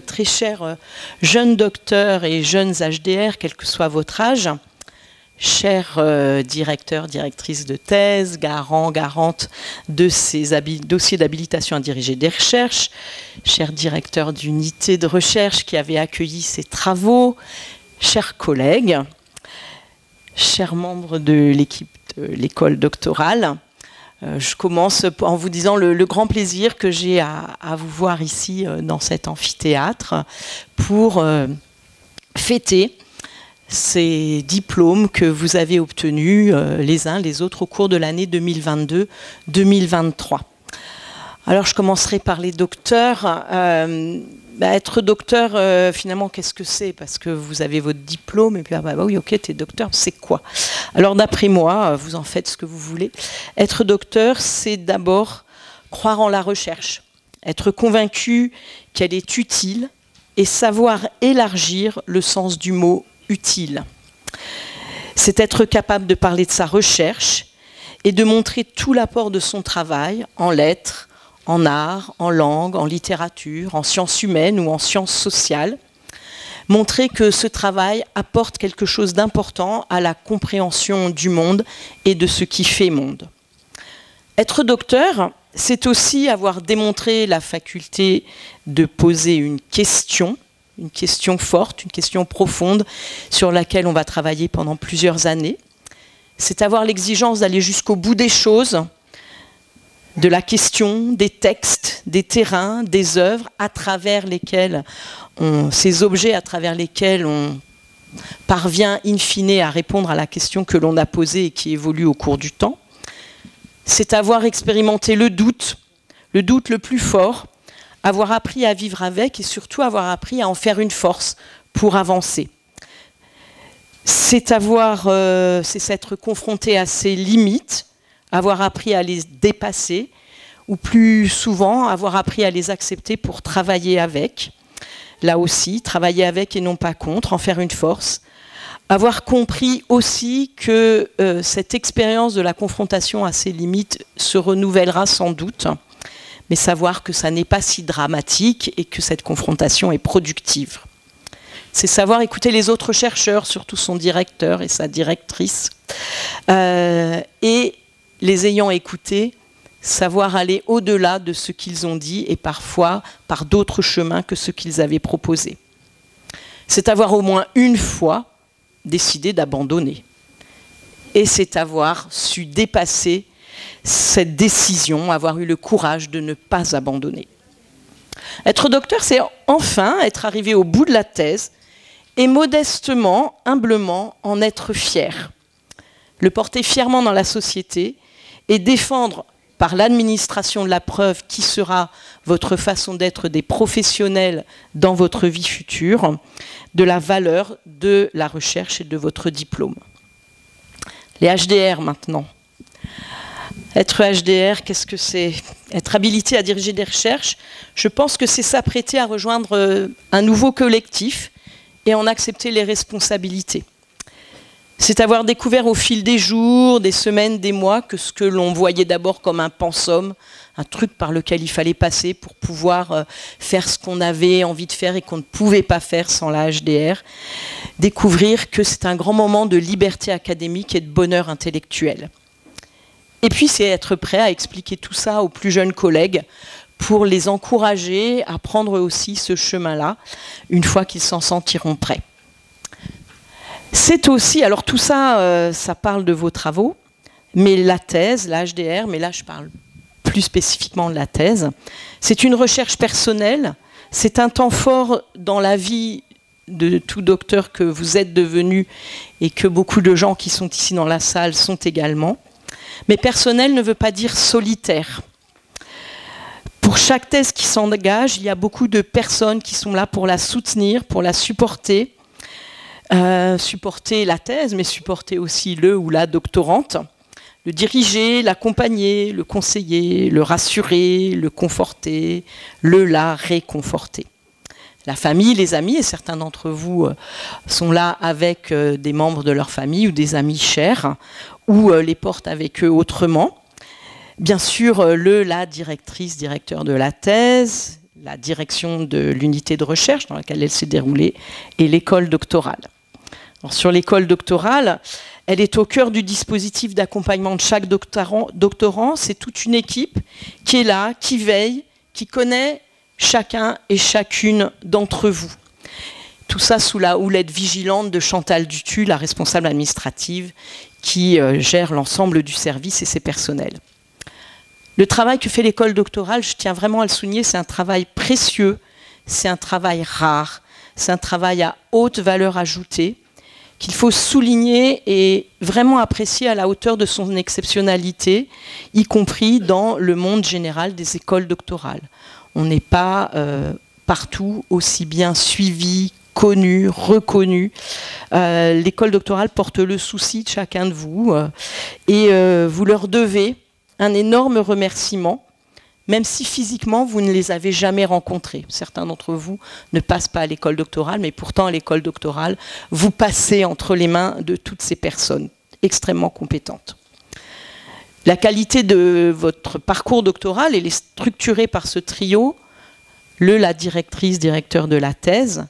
très chers jeunes docteurs et jeunes HDR, quel que soit votre âge, chers euh, directeurs, directrices de thèse, garants, garantes de ces dossiers d'habilitation à diriger des recherches, chers directeurs d'unités de recherche qui avaient accueilli ces travaux, chers collègues, chers membres de l'équipe de l'école doctorale, euh, je commence en vous disant le, grand plaisir que j'ai à, vous voir ici euh, dans cet amphithéâtre pour fêter ces diplômes que vous avez obtenus euh, les uns les autres au cours de l'année 2022-2023. Alors je commencerai par les docteurs. Euh, bah, être docteur, euh, finalement, qu'est-ce que c'est? Parce que vous avez votre diplôme et puis ah bah, bah oui, ok, t'es docteur, c'est quoi? Alors d'après moi, vous en faites ce que vous voulez. Être docteur, c'est d'abord croire en la recherche, être convaincu qu'elle est utile et savoir élargir le sens du mot utile. C'est être capable de parler de sa recherche et de montrer tout l'apport de son travail en lettres, en art, en langue, en littérature, en sciences humaines ou en sciences sociales. Montrer que ce travail apporte quelque chose d'important à la compréhension du monde et de ce qui fait monde. Être docteur, c'est aussi avoir démontré la faculté de poser une question une question forte, une question profonde sur laquelle on va travailler pendant plusieurs années. C'est avoir l'exigence d'aller jusqu'au bout des choses, de la question, des textes, des terrains, des œuvres à travers lesquels ces objets à travers lesquels on parvient in fine à répondre à la question que l'on a posée et qui évolue au cours du temps. C'est avoir expérimenté le doute, le doute le plus fort, avoir appris à vivre avec et surtout avoir appris à en faire une force pour avancer. C'est avoir, euh, c'est s'être confronté à ses limites, avoir appris à les dépasser, ou plus souvent avoir appris à les accepter pour travailler avec. Là aussi, travailler avec et non pas contre, en faire une force. Avoir compris aussi que euh, cette expérience de la confrontation à ses limites se renouvellera sans doute mais savoir que ça n'est pas si dramatique et que cette confrontation est productive. C'est savoir écouter les autres chercheurs, surtout son directeur et sa directrice, euh, et les ayant écoutés, savoir aller au-delà de ce qu'ils ont dit et parfois par d'autres chemins que ce qu'ils avaient proposé. C'est avoir au moins une fois décidé d'abandonner. Et c'est avoir su dépasser cette décision, avoir eu le courage de ne pas abandonner. Être docteur, c'est enfin être arrivé au bout de la thèse et modestement, humblement, en être fier. Le porter fièrement dans la société et défendre par l'administration de la preuve qui sera votre façon d'être des professionnels dans votre vie future, de la valeur de la recherche et de votre diplôme. Les HDR maintenant. Être HDR, qu'est-ce que c'est? Être habilité à diriger des recherches, je pense que c'est s'apprêter à rejoindre euh, un nouveau collectif et en accepter les responsabilités. C'est avoir découvert au fil des jours, des semaines, des mois que ce que l'on voyait d'abord comme un pensum, un truc par lequel il fallait passer pour pouvoir euh, faire ce qu'on avait envie de faire et qu'on ne pouvait pas faire sans la HDR, découvrir que c'est un grand moment de liberté académique et de bonheur intellectuel. Et puis, c'est être prêt à expliquer tout ça aux plus jeunes collègues pour les encourager à prendre aussi ce chemin-là, une fois qu'ils s'en sentiront prêts. C'est aussi, alors tout ça, euh, ça parle de vos travaux, mais la thèse, l'HDR, mais là je parle plus spécifiquement de la thèse, c'est une recherche personnelle, c'est un temps fort dans la vie de tout docteur que vous êtes devenu et que beaucoup de gens qui sont ici dans la salle sont également. Mais personnel ne veut pas dire solitaire. Pour chaque thèse qui s'engage, il y a beaucoup de personnes qui sont là pour la soutenir, pour la supporter, euh, supporter la thèse, mais supporter aussi le ou la doctorante, le diriger, l'accompagner, le conseiller, le rassurer, le conforter, le la réconforter. La famille, les amis, et certains d'entre vous euh, sont là avec euh, des membres de leur famille ou des amis chers, ou les portent avec eux autrement. Bien sûr, le, la directrice, directeur de la thèse, la direction de l'unité de recherche dans laquelle elle s'est déroulée, et l'école doctorale. Sur l'école doctorale, elle est au cœur du dispositif d'accompagnement de chaque doctorant. C'est toute une équipe qui est là, qui veille, qui connaît chacun et chacune d'entre vous. Tout ça sous la houlette vigilante de Chantal Dutu, la responsable administrative, qui euh, gère l'ensemble du service et ses personnels. Le travail que fait l'école doctorale, je tiens vraiment à le souligner, c'est un travail précieux, c'est un travail rare, c'est un travail à haute valeur ajoutée qu'il faut souligner et vraiment apprécier à la hauteur de son exceptionnalité, y compris dans le monde général des écoles doctorales. On n'est pas euh, partout aussi bien suivi, connu, reconnu. Euh, l'école doctorale porte le souci de chacun de vous euh, et vous leur devez un énorme remerciement, même si physiquement vous ne les avez jamais rencontrés. Certains d'entre vous ne passent pas à l'école doctorale, mais pourtant à l'école doctorale, vous passez entre les mains de toutes ces personnes extrêmement compétentes. La qualité de votre parcours doctoral, est structurée par ce trio, le, la directrice, directeur de la thèse,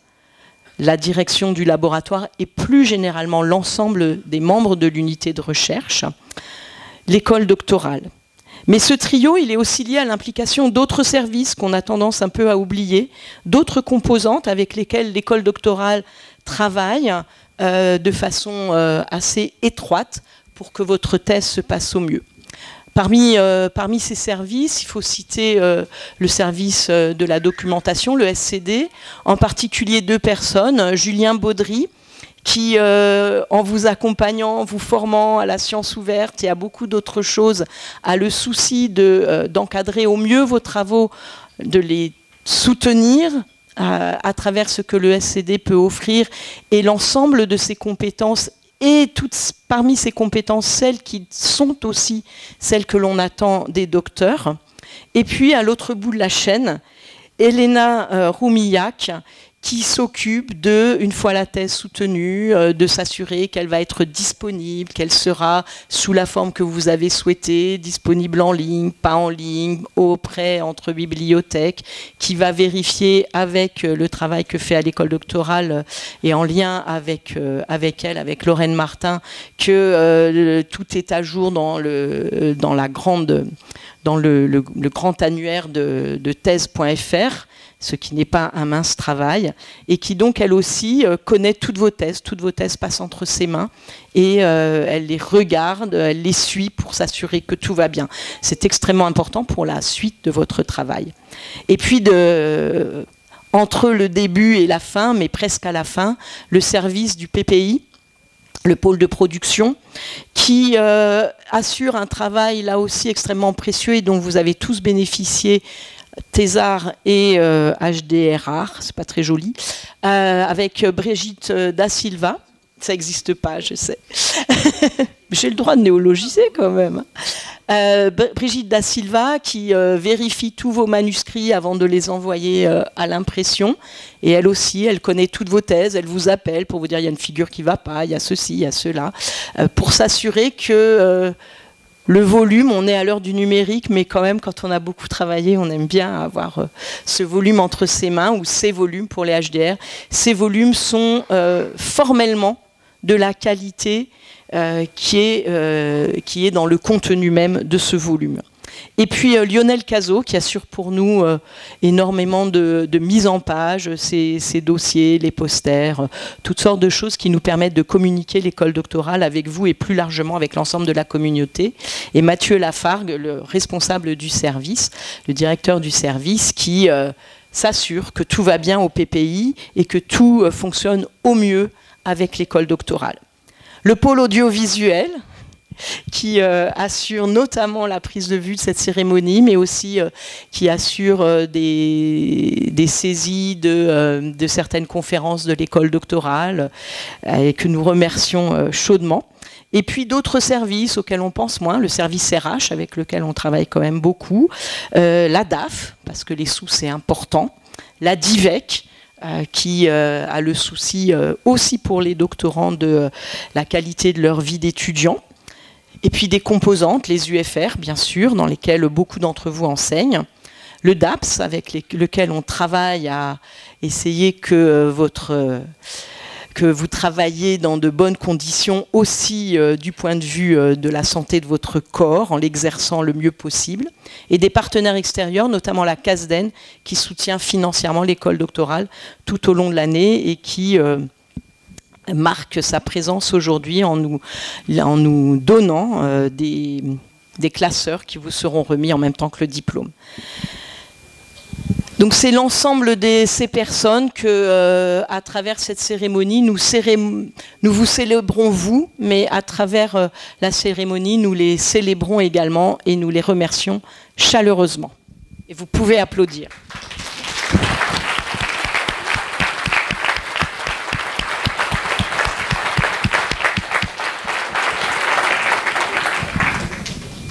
la direction du laboratoire et plus généralement l'ensemble des membres de l'unité de recherche l'école doctorale. Mais ce trio, il est aussi lié à l'implication d'autres services qu'on a tendance un peu à oublier, d'autres composantes avec lesquelles l'école doctorale travaille euh, de façon euh, assez étroite pour que votre thèse se passe au mieux. Parmi, euh, parmi ces services, il faut citer le service de la documentation, le SCD, en particulier deux personnes, Julien Baudry, qui, euh, en vous accompagnant, vous formant à la science ouverte et à beaucoup d'autres choses, a le souci euh, d'encadrer au mieux vos travaux, de les soutenir euh, à travers ce que le SCD peut offrir et l'ensemble de ses compétences et toutes parmi ces compétences, celles qui sont aussi celles que l'on attend des docteurs. Et puis à l'autre bout de la chaîne, Elena Roumillac, qui s'occupe de, une fois la thèse soutenue, euh, de s'assurer qu'elle va être disponible, qu'elle sera sous la forme que vous avez souhaité, disponible en ligne, pas en ligne, auprès, entre bibliothèques, qui va vérifier avec euh, le travail que fait à l'école doctorale euh, et en lien avec, avec elle, avec Lorraine Martin, que tout est à jour dans, le, dans, la grande, dans le, grand annuaire de, de thèse.fr ce qui n'est pas un mince travail, et qui donc elle aussi euh, connaît toutes vos thèses, toutes vos thèses passent entre ses mains, et euh, elle les regarde, elle les suit pour s'assurer que tout va bien. C'est extrêmement important pour la suite de votre travail. Et puis de, entre le début et la fin, mais presque à la fin, le service du PPI, le pôle de production, qui euh, assure un travail là aussi extrêmement précieux et dont vous avez tous bénéficié Thésard et HDRR, euh, c'est pas très joli, euh, avec Brigitte euh, Da Silva. Ça n'existe pas, je sais. J'ai le droit de néologiser quand même. Brigitte Da Silva qui vérifie tous vos manuscrits avant de les envoyer à l'impression. Et elle aussi, elle connaît toutes vos thèses, elle vous appelle pour vous dire il y a une figure qui ne va pas, il y a ceci, il y a cela, pour s'assurer que le volume, on est à l'heure du numérique, mais quand même, quand on a beaucoup travaillé, on aime bien avoir euh, ce volume entre ses mains, ou ces volumes pour les HDR. Ces volumes sont euh, formellement de la qualité euh, qui, est, qui est dans le contenu même de ce volume. Et puis euh, Lionel Cazot, qui assure pour nous euh, énormément de, mise en page, ces, dossiers, les posters, euh, toutes sortes de choses qui nous permettent de communiquer l'école doctorale avec vous et plus largement avec l'ensemble de la communauté. Et Mathieu Lafargue, le responsable du service, le directeur du service, qui s'assure que tout va bien au PPI et que tout fonctionne au mieux avec l'école doctorale. Le pôle audiovisuel, qui euh, assure notamment la prise de vue de cette cérémonie, mais aussi euh, qui assure euh, des, saisies de, de, certaines conférences de l'école doctorale, et que nous remercions chaudement. Et puis d'autres services auxquels on pense moins, le service RH avec lequel on travaille quand même beaucoup, la DAF, parce que les sous c'est important, la DIVEC, qui a le souci aussi pour les doctorants de la qualité de leur vie d'étudiant. Et puis des composantes, les UFR, bien sûr, dans lesquelles beaucoup d'entre vous enseignent. le DAPS, avec lequel on travaille à essayer que votre que vous travaillez dans de bonnes conditions aussi euh, du point de vue euh, de la santé de votre corps, en l'exerçant le mieux possible, et des partenaires extérieurs, notamment la CASDEN, qui soutient financièrement l'école doctorale tout au long de l'année et qui euh, marque sa présence aujourd'hui en nous, en nous donnant des, des classeurs qui vous seront remis en même temps que le diplôme. Donc c'est l'ensemble de ces personnes que, euh, à travers cette cérémonie, nous, nous, vous célébrons vous, mais à travers euh, la cérémonie, nous les célébrons également et nous les remercions chaleureusement. Et vous pouvez applaudir.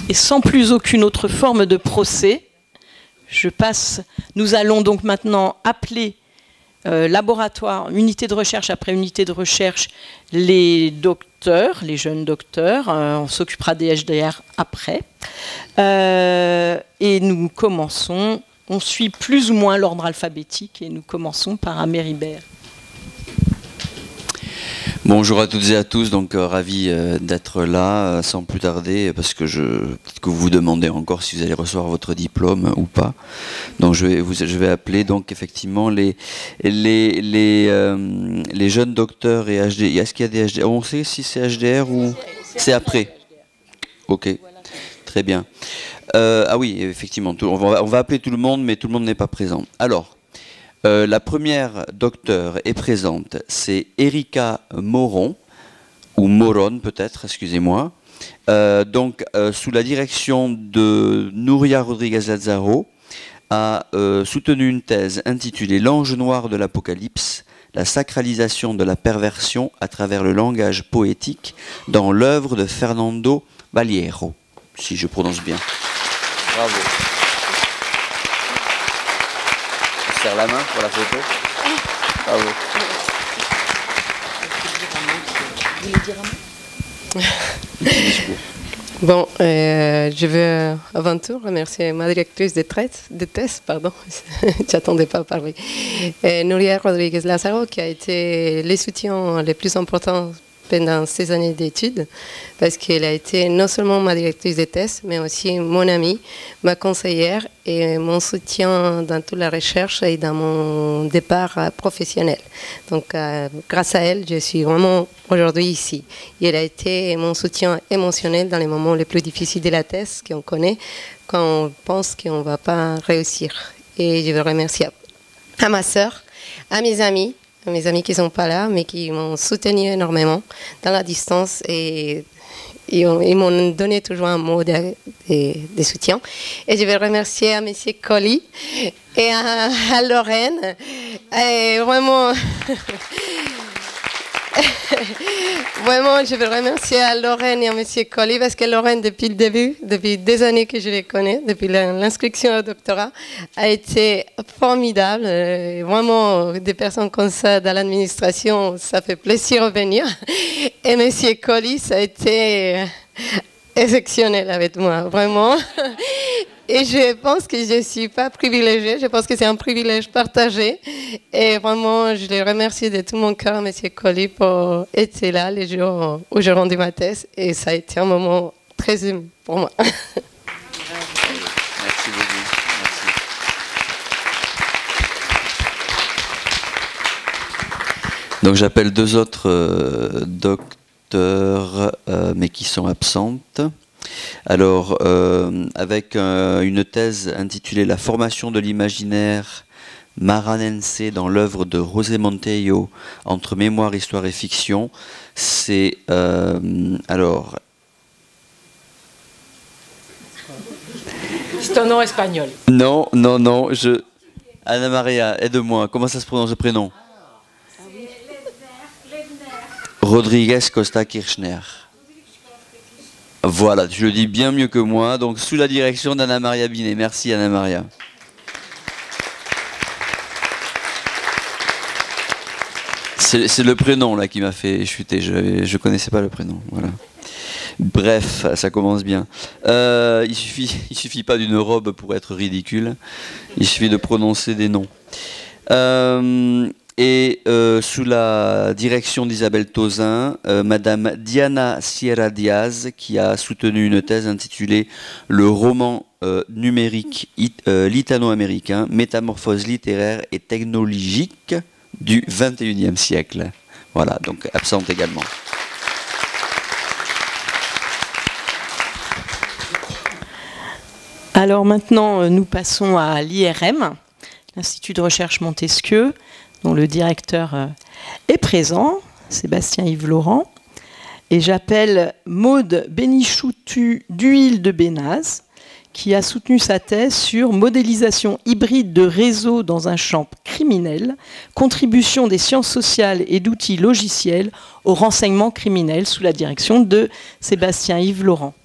Et sans plus aucune autre forme de procès, je passe. Nous allons donc maintenant appeler euh, laboratoire, unité de recherche après unité de recherche, les docteurs, les jeunes docteurs. Euh, on s'occupera des HDR après. Euh, et nous commençons. On suit plus ou moins l'ordre alphabétique et nous commençons par Améribert. Bonjour à toutes et à tous, donc euh, ravi euh, d'être là euh, sans plus tarder parce que je peut-être que vous vous demandez encore si vous allez recevoir votre diplôme ou pas. Donc je vais vous appeler donc effectivement les les les, les jeunes docteurs et HD. Est-ce qu'il y a des HDR On sait si c'est HDR ou c'est après. Ok, très bien. ah oui, effectivement, on va appeler tout le monde, mais tout le monde n'est pas présent. Alors. Euh, la première docteur est présente, c'est Erika Moron, ou Moron peut-être, excusez-moi. Euh, donc, euh, sous la direction de Nouria Rodriguez Lazaro, a soutenu une thèse intitulée L'ange noir de l'Apocalypse, la sacralisation de la perversion à travers le langage poétique dans l'œuvre de Fernando Baliero, si je prononce bien. Bravo. La main pour la photo. Bravo. Bon, euh, je veux avant tout remercier ma directrice de, traite, de thèse, pardon, j'attendais pas à parler, et Nuria Rodriguez Lazaro, qui a été les soutiens les plus importants pendant ces années d'études, parce qu'elle a été non seulement ma directrice de thèse, mais aussi mon amie, ma conseillère et mon soutien dans toute la recherche et dans mon départ professionnel. Donc, euh, grâce à elle, je suis vraiment aujourd'hui ici. Et elle a été mon soutien émotionnel dans les moments les plus difficiles de la thèse qu'on connaît, quand on pense qu'on ne va pas réussir. Et je veux remercier à ma sœur, à mes amis, mes amis qui ne sont pas là, mais qui m'ont soutenu énormément dans la distance et ils m'ont donné toujours un mot de, soutien. Et je vais remercier à M. Colli et à, à Lorraine. Et vraiment. Vraiment, je veux remercier à Lorraine et à M. Colli parce que Lorraine, depuis le début, depuis des années que je les connais, depuis l'inscription au doctorat, a été formidable. Euh, vraiment, des personnes comme ça dans l'administration, ça fait plaisir de venir. Et M. Colli, ça a été exceptionnel avec moi, vraiment. Et je pense que je ne suis pas privilégiée, je pense que c'est un privilège partagé. Et vraiment, je les remercie de tout mon cœur, M. Colli, pour être là les jours où je rendais ma thèse. Et ça a été un moment très ému pour moi. Merci beaucoup. Donc j'appelle deux autres euh, docteurs, euh, mais qui sont absentes. Alors, euh, avec euh, une thèse intitulée La formation de l'imaginaire maranense dans l'œuvre de José Montejo entre mémoire, histoire et fiction, c'est euh, alors. C'est un nom espagnol. Non, non, non. Je... Anna Maria, aide-moi. Comment ça se prononce le prénom? Rodriguez Costa Kirchner. Voilà, tu le dis bien mieux que moi. Donc sous la direction d'Anna Maria Binet. Merci Anna Maria. C'est le prénom là qui m'a fait chuter. Je ne connaissais pas le prénom. Voilà. Bref, ça commence bien. Euh, il suffit, suffit pas d'une robe pour être ridicule. Il suffit de prononcer des noms. Euh, et euh, sous la direction d'Isabelle Tozin, Madame Diana Sierra Diaz, qui a soutenu une thèse intitulée Le roman numérique litano-américain, métamorphose littéraire et technologique du 21e siècle. Voilà, donc absente également. Alors maintenant, euh, nous passons à l'IRM, l'Institut de recherche Montesquieu, dont le directeur euh, est présent, Sébastien Yves Laurent. Et j'appelle Maude Bénichoutu d'Huile de Bénaz, qui a soutenu sa thèse sur modélisation hybride de réseaux dans un champ criminel, contribution des sciences sociales et d'outils logiciels au renseignement criminel sous la direction de Sébastien Yves Laurent.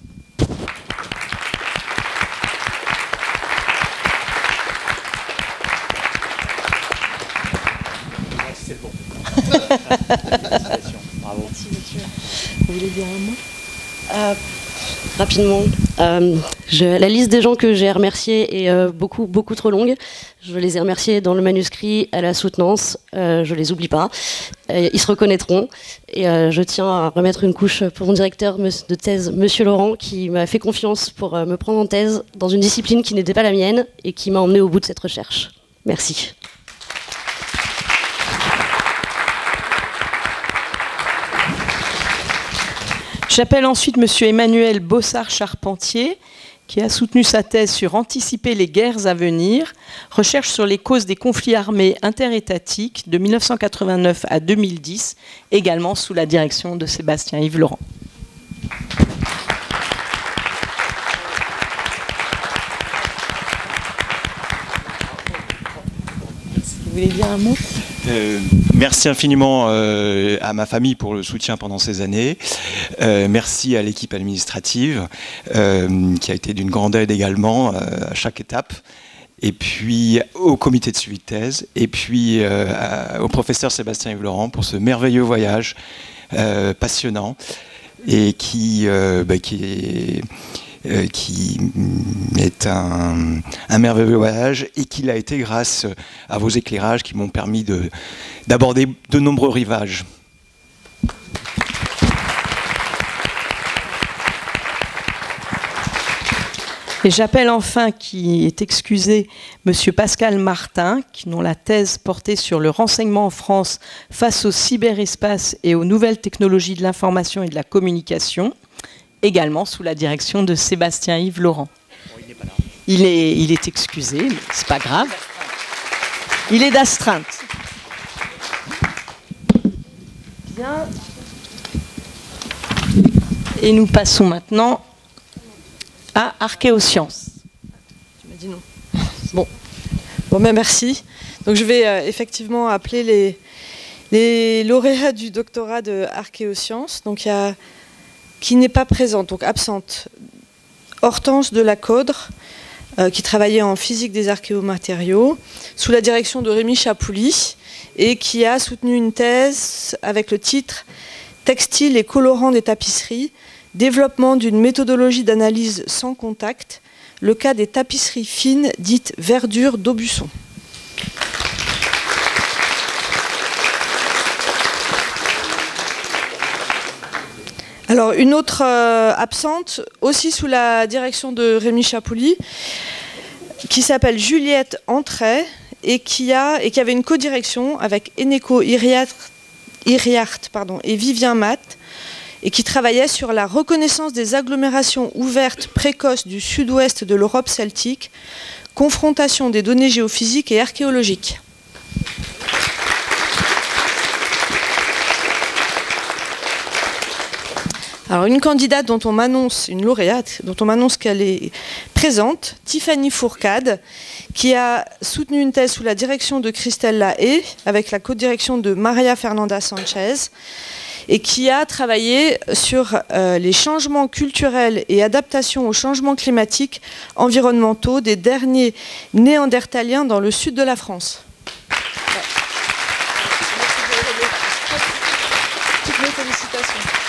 Bravo. Vous voulez dire un mot? Euh, Rapidement, euh, la liste des gens que j'ai remerciés est euh, beaucoup, beaucoup trop longue. Je les ai remerciés dans le manuscrit, à la soutenance. je les oublie pas. ils se reconnaîtront. Et je tiens à remettre une couche pour mon directeur de thèse, Monsieur Laurent, qui m'a fait confiance pour me prendre en thèse dans une discipline qui n'était pas la mienne et qui m'a emmené au bout de cette recherche. Merci. J'appelle ensuite M. Emmanuel Bossard-Charpentier, qui a soutenu sa thèse sur anticiper les guerres à venir, recherche sur les causes des conflits armés interétatiques de 1989 à 2010, également sous la direction de Sébastien Yves Laurent. Vous voulez dire un mot? Euh, merci infiniment euh, à ma famille pour le soutien pendant ces années. Euh, merci à l'équipe administrative qui a été d'une grande aide également à chaque étape. Et puis au comité de suivi de thèse, et puis au professeur Sébastien Yves Laurent pour ce merveilleux voyage passionnant et qui, bah, qui est euh, qui est un, merveilleux voyage et qui l'a été grâce à vos éclairages qui m'ont permis d'aborder de, nombreux rivages. Et j'appelle enfin, qui est excusé, M. Pascal Martin, qui, dont la thèse portait sur le renseignement en France face au cyberespace et aux nouvelles technologies de l'information et de la communication, également sous la direction de Sébastien Yves Laurent. il, est il, est, excusé, mais c'est pas grave. Il est d'astreinte. Bien. Et nous passons maintenant à archéosciences. Tu m'as dit non. Bon. Bon, ben merci. Donc je vais euh, effectivement appeler les, les lauréats du doctorat de archéosciences. Donc il y a qui n'est pas présente, donc absente. Hortense de la Caudre, euh, qui travaillait en physique des archéomatériaux, sous la direction de Rémi Chapouli, et qui a soutenu une thèse avec le titre Textile et colorant des tapisseries, développement d'une méthodologie d'analyse sans contact, le cas des tapisseries fines dites verdure d'Aubusson. Alors une autre euh, absente, aussi sous la direction de Rémi Chapouli, qui s'appelle Juliette Entray et qui, a, et qui avait une codirection avec Eneco Iriart, et Vivien Matt et qui travaillait sur la reconnaissance des agglomérations ouvertes précoces du sud-ouest de l'Europe celtique, confrontation des données géophysiques et archéologiques. Alors une candidate dont on m'annonce, une lauréate, dont on m'annonce qu'elle est présente, Tiffany Fourcade, qui a soutenu une thèse sous la direction de Christelle Lahaye, avec la co-direction de Maria Fernanda Sanchez, et qui a travaillé sur euh, les changements culturels et adaptation aux changements climatiques environnementaux des derniers néandertaliens dans le sud de la France mes félicitations.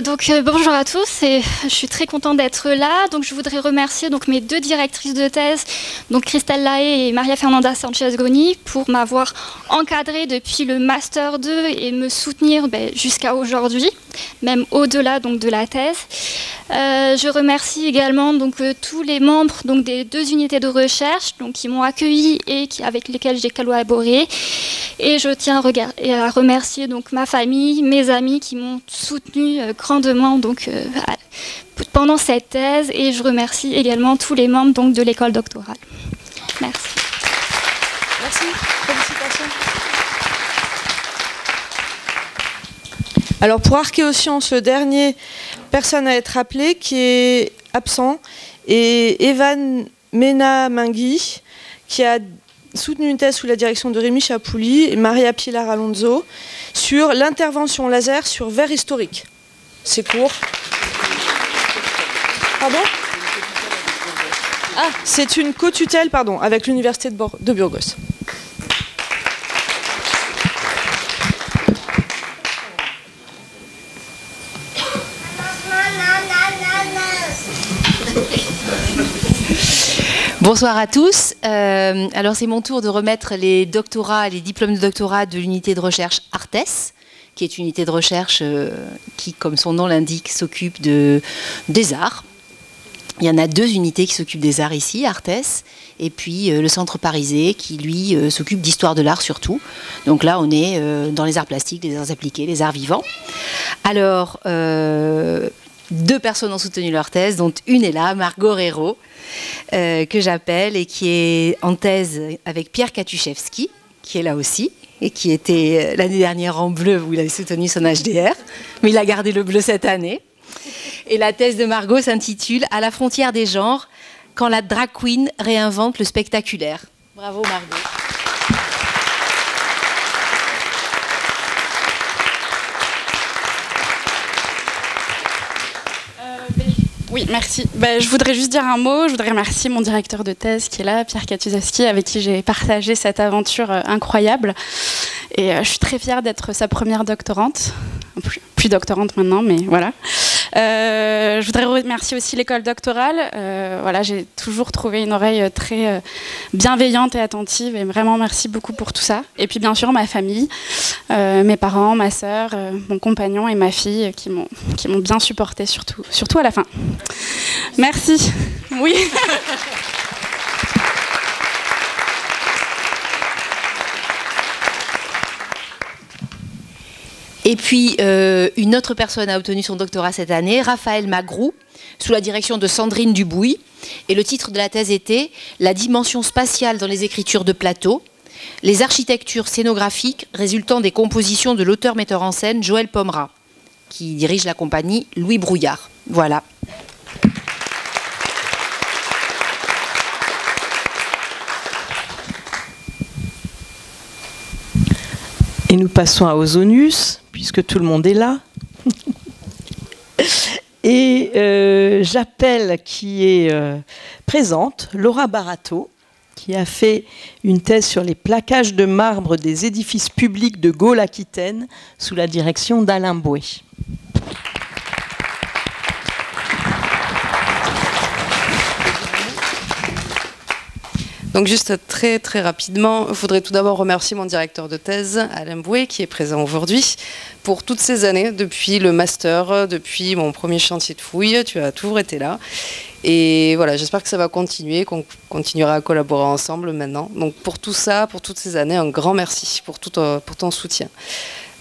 Euh, donc euh, bonjour à tous et je suis très contente d'être là. Donc je voudrais remercier donc mes deux directrices de thèse, donc Christelle Lahaye et Maria Fernanda Sanchez Goni, pour m'avoir encadrée depuis le master 2 et me soutenir ben, jusqu'à aujourd'hui, même au-delà donc de la thèse. Euh, je remercie également donc tous les membres donc des deux unités de recherche donc qui m'ont accueilli et avec lesquels j'ai collaboré. Et je tiens à, remercier donc ma famille, mes amis qui m'ont soutenu euh, grandement donc, euh, pendant cette thèse et je remercie également tous les membres donc, de l'école doctorale. Merci. Merci. Félicitations. Alors pour Archéosciences, le dernier personne à être appelée qui est absent est Evan Mena Mingui qui a soutenu une thèse sous la direction de Rémi Chapouli et Maria Pilar Alonso sur l'intervention laser sur verre historique. C'est court. Pardon Ah, c'est une co-tutelle, pardon, avec l'université de, Burgos. Bonsoir à tous. Euh, alors c'est mon tour de remettre les doctorats, les diplômes de doctorat de l'unité de recherche Artes qui est une unité de recherche euh, qui, comme son nom l'indique, s'occupe de, des arts. Il y en a deux unités qui s'occupent des arts ici, Artes, et puis euh, le Centre Parisé qui, lui, euh, s'occupe d'histoire de l'art surtout. Donc là, on est dans les arts plastiques, les arts appliqués, les arts vivants. Alors, deux personnes ont soutenu leur thèse, dont une est là, Margot Rero, que j'appelle et qui est en thèse avec Pierre Katuszewski, qui est là aussi et qui était euh, l'année dernière en bleu, où il avait soutenu son HDR, mais il a gardé le bleu cette année. Et la thèse de Margot s'intitule À la frontière des genres, quand la drag queen réinvente le spectaculaire. Bravo Margot. Merci. Ben, je voudrais juste dire un mot. Je voudrais remercier mon directeur de thèse qui est là, Pierre Katuszewski, avec qui j'ai partagé cette aventure euh, incroyable. Et euh, je suis très fière d'être sa première doctorante. Plus, doctorante maintenant, mais voilà. Euh, je voudrais remercier aussi l'école doctorale. voilà, j'ai toujours trouvé une oreille très bienveillante et attentive. Et vraiment, merci beaucoup pour tout ça. Et puis, bien sûr, ma famille, mes parents, ma sœur, mon compagnon et ma fille qui m'ont bien supporté, surtout, surtout à la fin. Merci. Oui. Et puis, euh, une autre personne a obtenu son doctorat cette année, Raphaël Magrou, sous la direction de Sandrine Dubouy. Et le titre de la thèse était La dimension spatiale dans les écritures de plateau, les architectures scénographiques résultant des compositions de l'auteur-metteur en scène Joël Pomera, qui dirige la compagnie Louis Brouillard. Voilà. Et nous passons à Ozonus, puisque tout le monde est là. Et euh, j'appelle qui est euh, présente Laura Barato, qui a fait une thèse sur les plaquages de marbre des édifices publics de Gaulle-Aquitaine sous la direction d'Alain Boué. Donc juste très très rapidement, je voudrais tout d'abord remercier mon directeur de thèse, Alain Boué, qui est présent aujourd'hui, pour toutes ces années, depuis le master, depuis mon premier chantier de fouille, tu as toujours été là. Et voilà, j'espère que ça va continuer, qu'on continuera à collaborer ensemble maintenant. Donc pour tout ça, pour toutes ces années, un grand merci pour, tout, euh, pour ton soutien.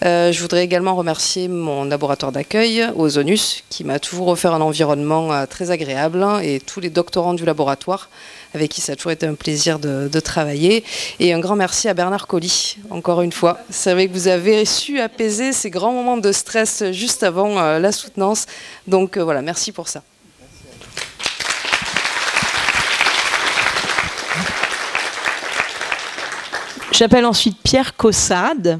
Euh, je voudrais également remercier mon laboratoire d'accueil, Ozonus, qui m'a toujours offert un environnement euh, très agréable, et tous les doctorants du laboratoire avec qui ça a toujours été un plaisir de, travailler. Et un grand merci à Bernard Colli, encore une fois. C'est vrai que vous avez su apaiser ces grands moments de stress juste avant euh, la soutenance. Donc voilà, merci pour ça. J'appelle ensuite Pierre Cossade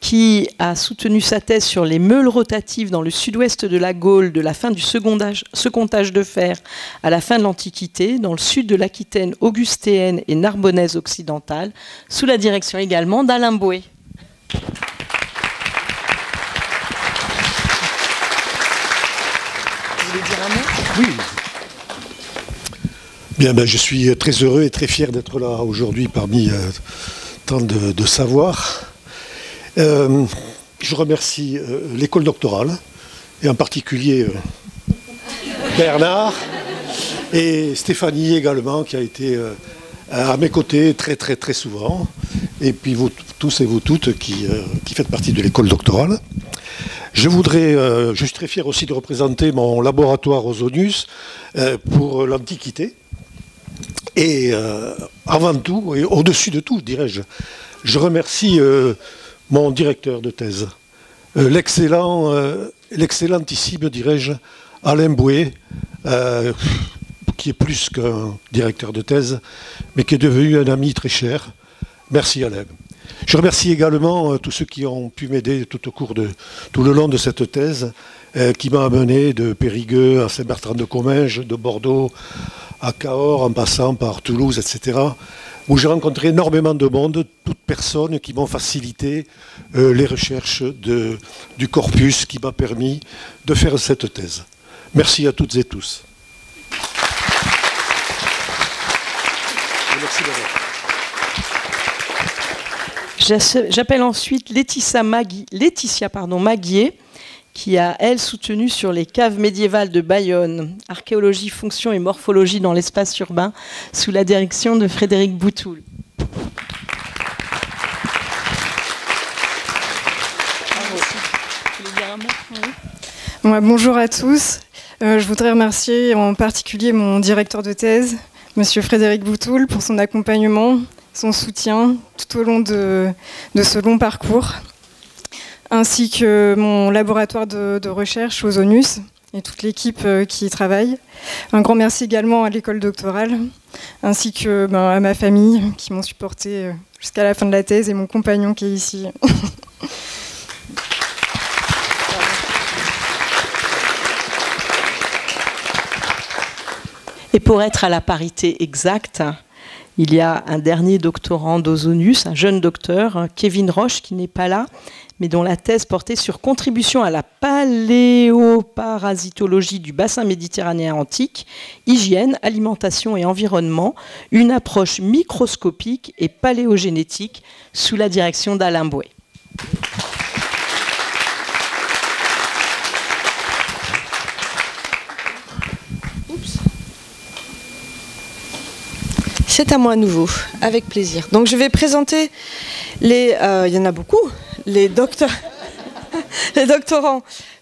qui a soutenu sa thèse sur les meules rotatives dans le sud-ouest de la Gaule de la fin du secondage de fer à la fin de l'Antiquité, dans le sud de l'Aquitaine augustéenne et narbonnaise occidentale, sous la direction également d'Alain Boué. Oui. Bien, ben, je suis très heureux et très fier d'être là aujourd'hui parmi euh, tant de, savoirs. Euh, je remercie euh, l'école doctorale et en particulier Bernard et Stéphanie également qui a été à mes côtés très très très souvent et puis vous tous et vous toutes qui, faites partie de l'école doctorale. Je voudrais, je suis très fier aussi de représenter mon laboratoire Ozonius pour l'Antiquité. Et euh, avant tout, et au-dessus de tout, dirais-je, je remercie euh, mon directeur de thèse, euh, l'excellent, l'excellentissime, dirais-je, Alain Bouet, qui est plus qu'un directeur de thèse, mais qui est devenu un ami très cher. Merci Alain. Je remercie également tous ceux qui ont pu m'aider tout au cours de tout le long de cette thèse, qui m'a amené de Périgueux à Saint-Bertrand-de-Comminges, de Bordeaux à Cahors, en passant par Toulouse, etc., où j'ai rencontré énormément de monde, toutes personnes qui m'ont facilité euh, les recherches du corpus qui m'a permis de faire cette thèse. Merci à toutes et tous. J'appelle ensuite Laetitia, Maguier qui a, elle, soutenu sur les caves médiévales de Bayonne, archéologie, fonction et morphologie dans l'espace urbain, sous la direction de Frédéric Boutoul. bonjour à tous. Euh, je voudrais remercier en particulier mon directeur de thèse, Monsieur Frédéric Boutoul, pour son accompagnement, son soutien tout au long de ce long parcours ainsi que mon laboratoire de, recherche aux et toute l'équipe euh, qui y travaille. Un grand merci également à l'école doctorale, ainsi que ben, à ma famille qui m'ont supporté euh, jusqu'à la fin de la thèse et mon compagnon qui est ici. Et pour être à la parité exacte, il y a un dernier doctorant d'Ozonus, un jeune docteur, Kevin Roche, qui n'est pas là, mais dont la thèse portait sur contribution à la paléoparasitologie du bassin méditerranéen antique, hygiène, alimentation et environnement, une approche microscopique et paléogénétique sous la direction d'Alain Bouet. C'est à moi à nouveau, avec plaisir. Donc je vais présenter les... Euh, il y en a beaucoup, les, doctorants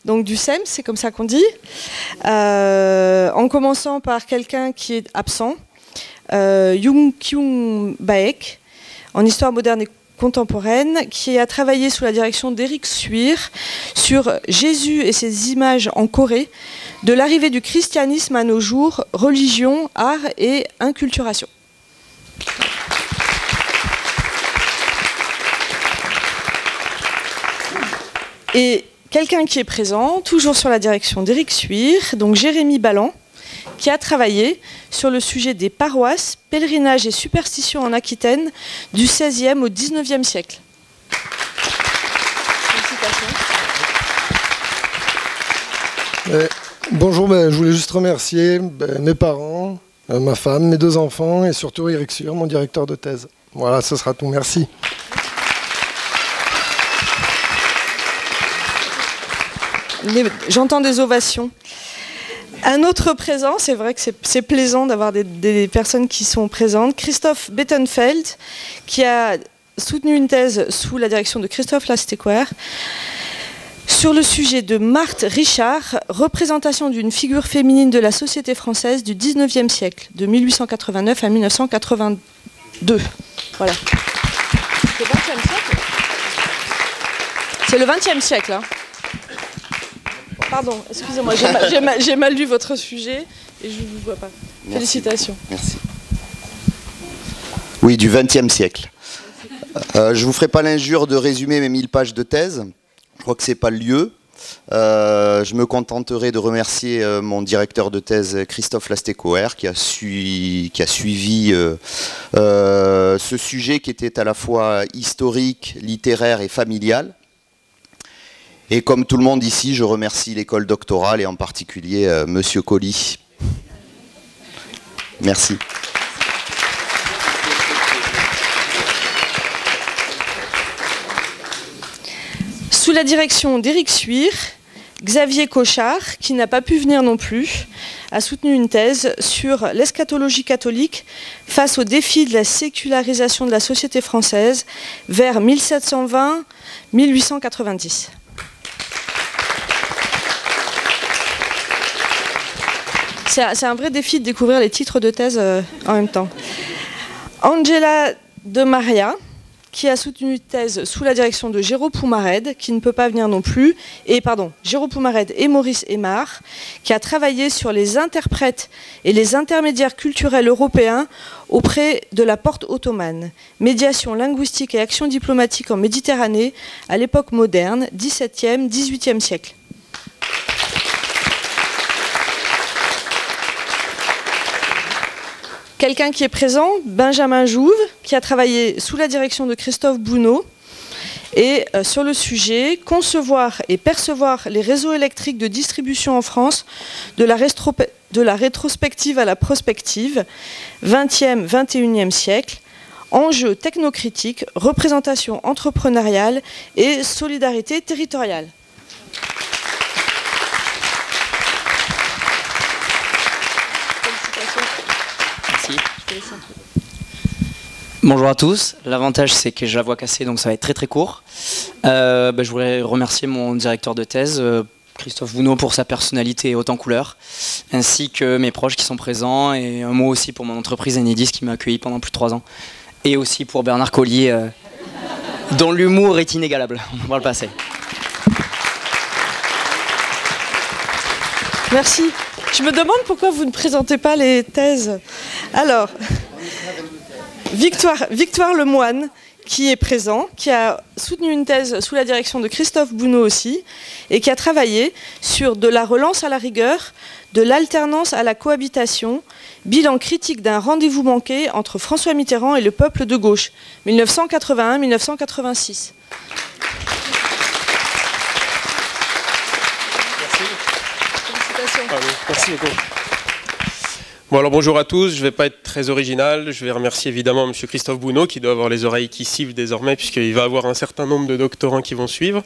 donc du SEM, c'est comme ça qu'on dit, euh, en commençant par quelqu'un qui est absent, euh, Yung Kyung Baek, en histoire moderne et contemporaine, qui a travaillé sous la direction d'Éric Suir sur Jésus et ses images en Corée, de l'arrivée du christianisme à nos jours, religion, art et inculturation. Et quelqu'un qui est présent, toujours sur la direction d'Éric Suir, donc Jérémy Ballan, qui a travaillé sur le sujet des paroisses, pèlerinages et superstitions en Aquitaine du XVIe au XIXe siècle. bonjour, ben, je voulais juste remercier ben, mes parents, euh, ma femme, mes deux enfants et surtout Eric Suir, mon directeur de thèse. Voilà, ce sera tout. Merci. J'entends des ovations. Un autre présent, c'est vrai que c'est plaisant d'avoir des, personnes qui sont présentes. Christophe Bettenfeld, qui a soutenu une thèse sous la direction de Christophe Lastequer sur le sujet de Marthe Richard, représentation d'une figure féminine de la société française du 19e siècle, de 1889 à 1982. Voilà. C'est le 20e siècle. Hein. Pardon, excusez-moi, j'ai mal, lu votre sujet et je ne vous vois pas. Félicitations. Merci. Oui, du XXe siècle. Euh, je ne vous ferai pas l'injure de résumer mes 1000 pages de thèse. Je crois que ce n'est pas le lieu. Euh, je me contenterai de remercier euh, mon directeur de thèse Christophe Lastécoère qui a, suivi ce sujet qui était à la fois historique, littéraire et familial. Et comme tout le monde ici, je remercie l'école doctorale et en particulier M. Monsieur Colli Merci. Sous la direction d'Éric Suire, Xavier Cochard, qui n'a pas pu venir non plus, a soutenu une thèse sur l'eschatologie catholique face au défi de la sécularisation de la société française vers 1720-1890. C'est un vrai défi de découvrir les titres de thèse euh, en même temps. Angela de Maria, qui a soutenu une thèse sous la direction de Géraud Poumared, qui ne peut pas venir non plus, et pardon, Géraud Poumared et Maurice Aymar, qui a travaillé sur les interprètes et les intermédiaires culturels européens auprès de la porte ottomane, médiation linguistique et action diplomatique en Méditerranée à l'époque moderne, 17e, 18e siècle. Quelqu'un qui est présent, Benjamin Jouve, qui a travaillé sous la direction de Christophe Bounot, et euh, sur le sujet concevoir et percevoir les réseaux électriques de distribution en France de la, de la rétrospective à la prospective, 20e, 21e siècle, enjeux technocritiques, représentation entrepreneuriale et solidarité territoriale. Bonjour à tous. L'avantage, c'est que j'ai la voix cassée, donc ça va être très très court. Euh, bah, je voudrais remercier mon directeur de thèse, euh, Christophe Bounot, pour sa personnalité en couleur, ainsi que mes proches qui sont présents, et un mot aussi pour mon entreprise Enedis qui m'a accueilli pendant plus de trois ans, et aussi pour Bernard Collier, euh, dont l'humour est inégalable. On va le passer. Merci. Je me demande pourquoi vous ne présentez pas les thèses. Alors, Victoire, Lemoine, qui est présent, qui a soutenu une thèse sous la direction de Christophe Bounot aussi, et qui a travaillé sur de la relance à la rigueur, de l'alternance à la cohabitation, bilan critique d'un rendez-vous manqué entre François Mitterrand et le peuple de gauche, 1981-1986. Merci beaucoup. Bon bonjour à tous, je ne vais pas être très original, je vais remercier évidemment M. Christophe Bounot qui doit avoir les oreilles qui sifflent désormais puisqu'il va avoir un certain nombre de doctorants qui vont suivre.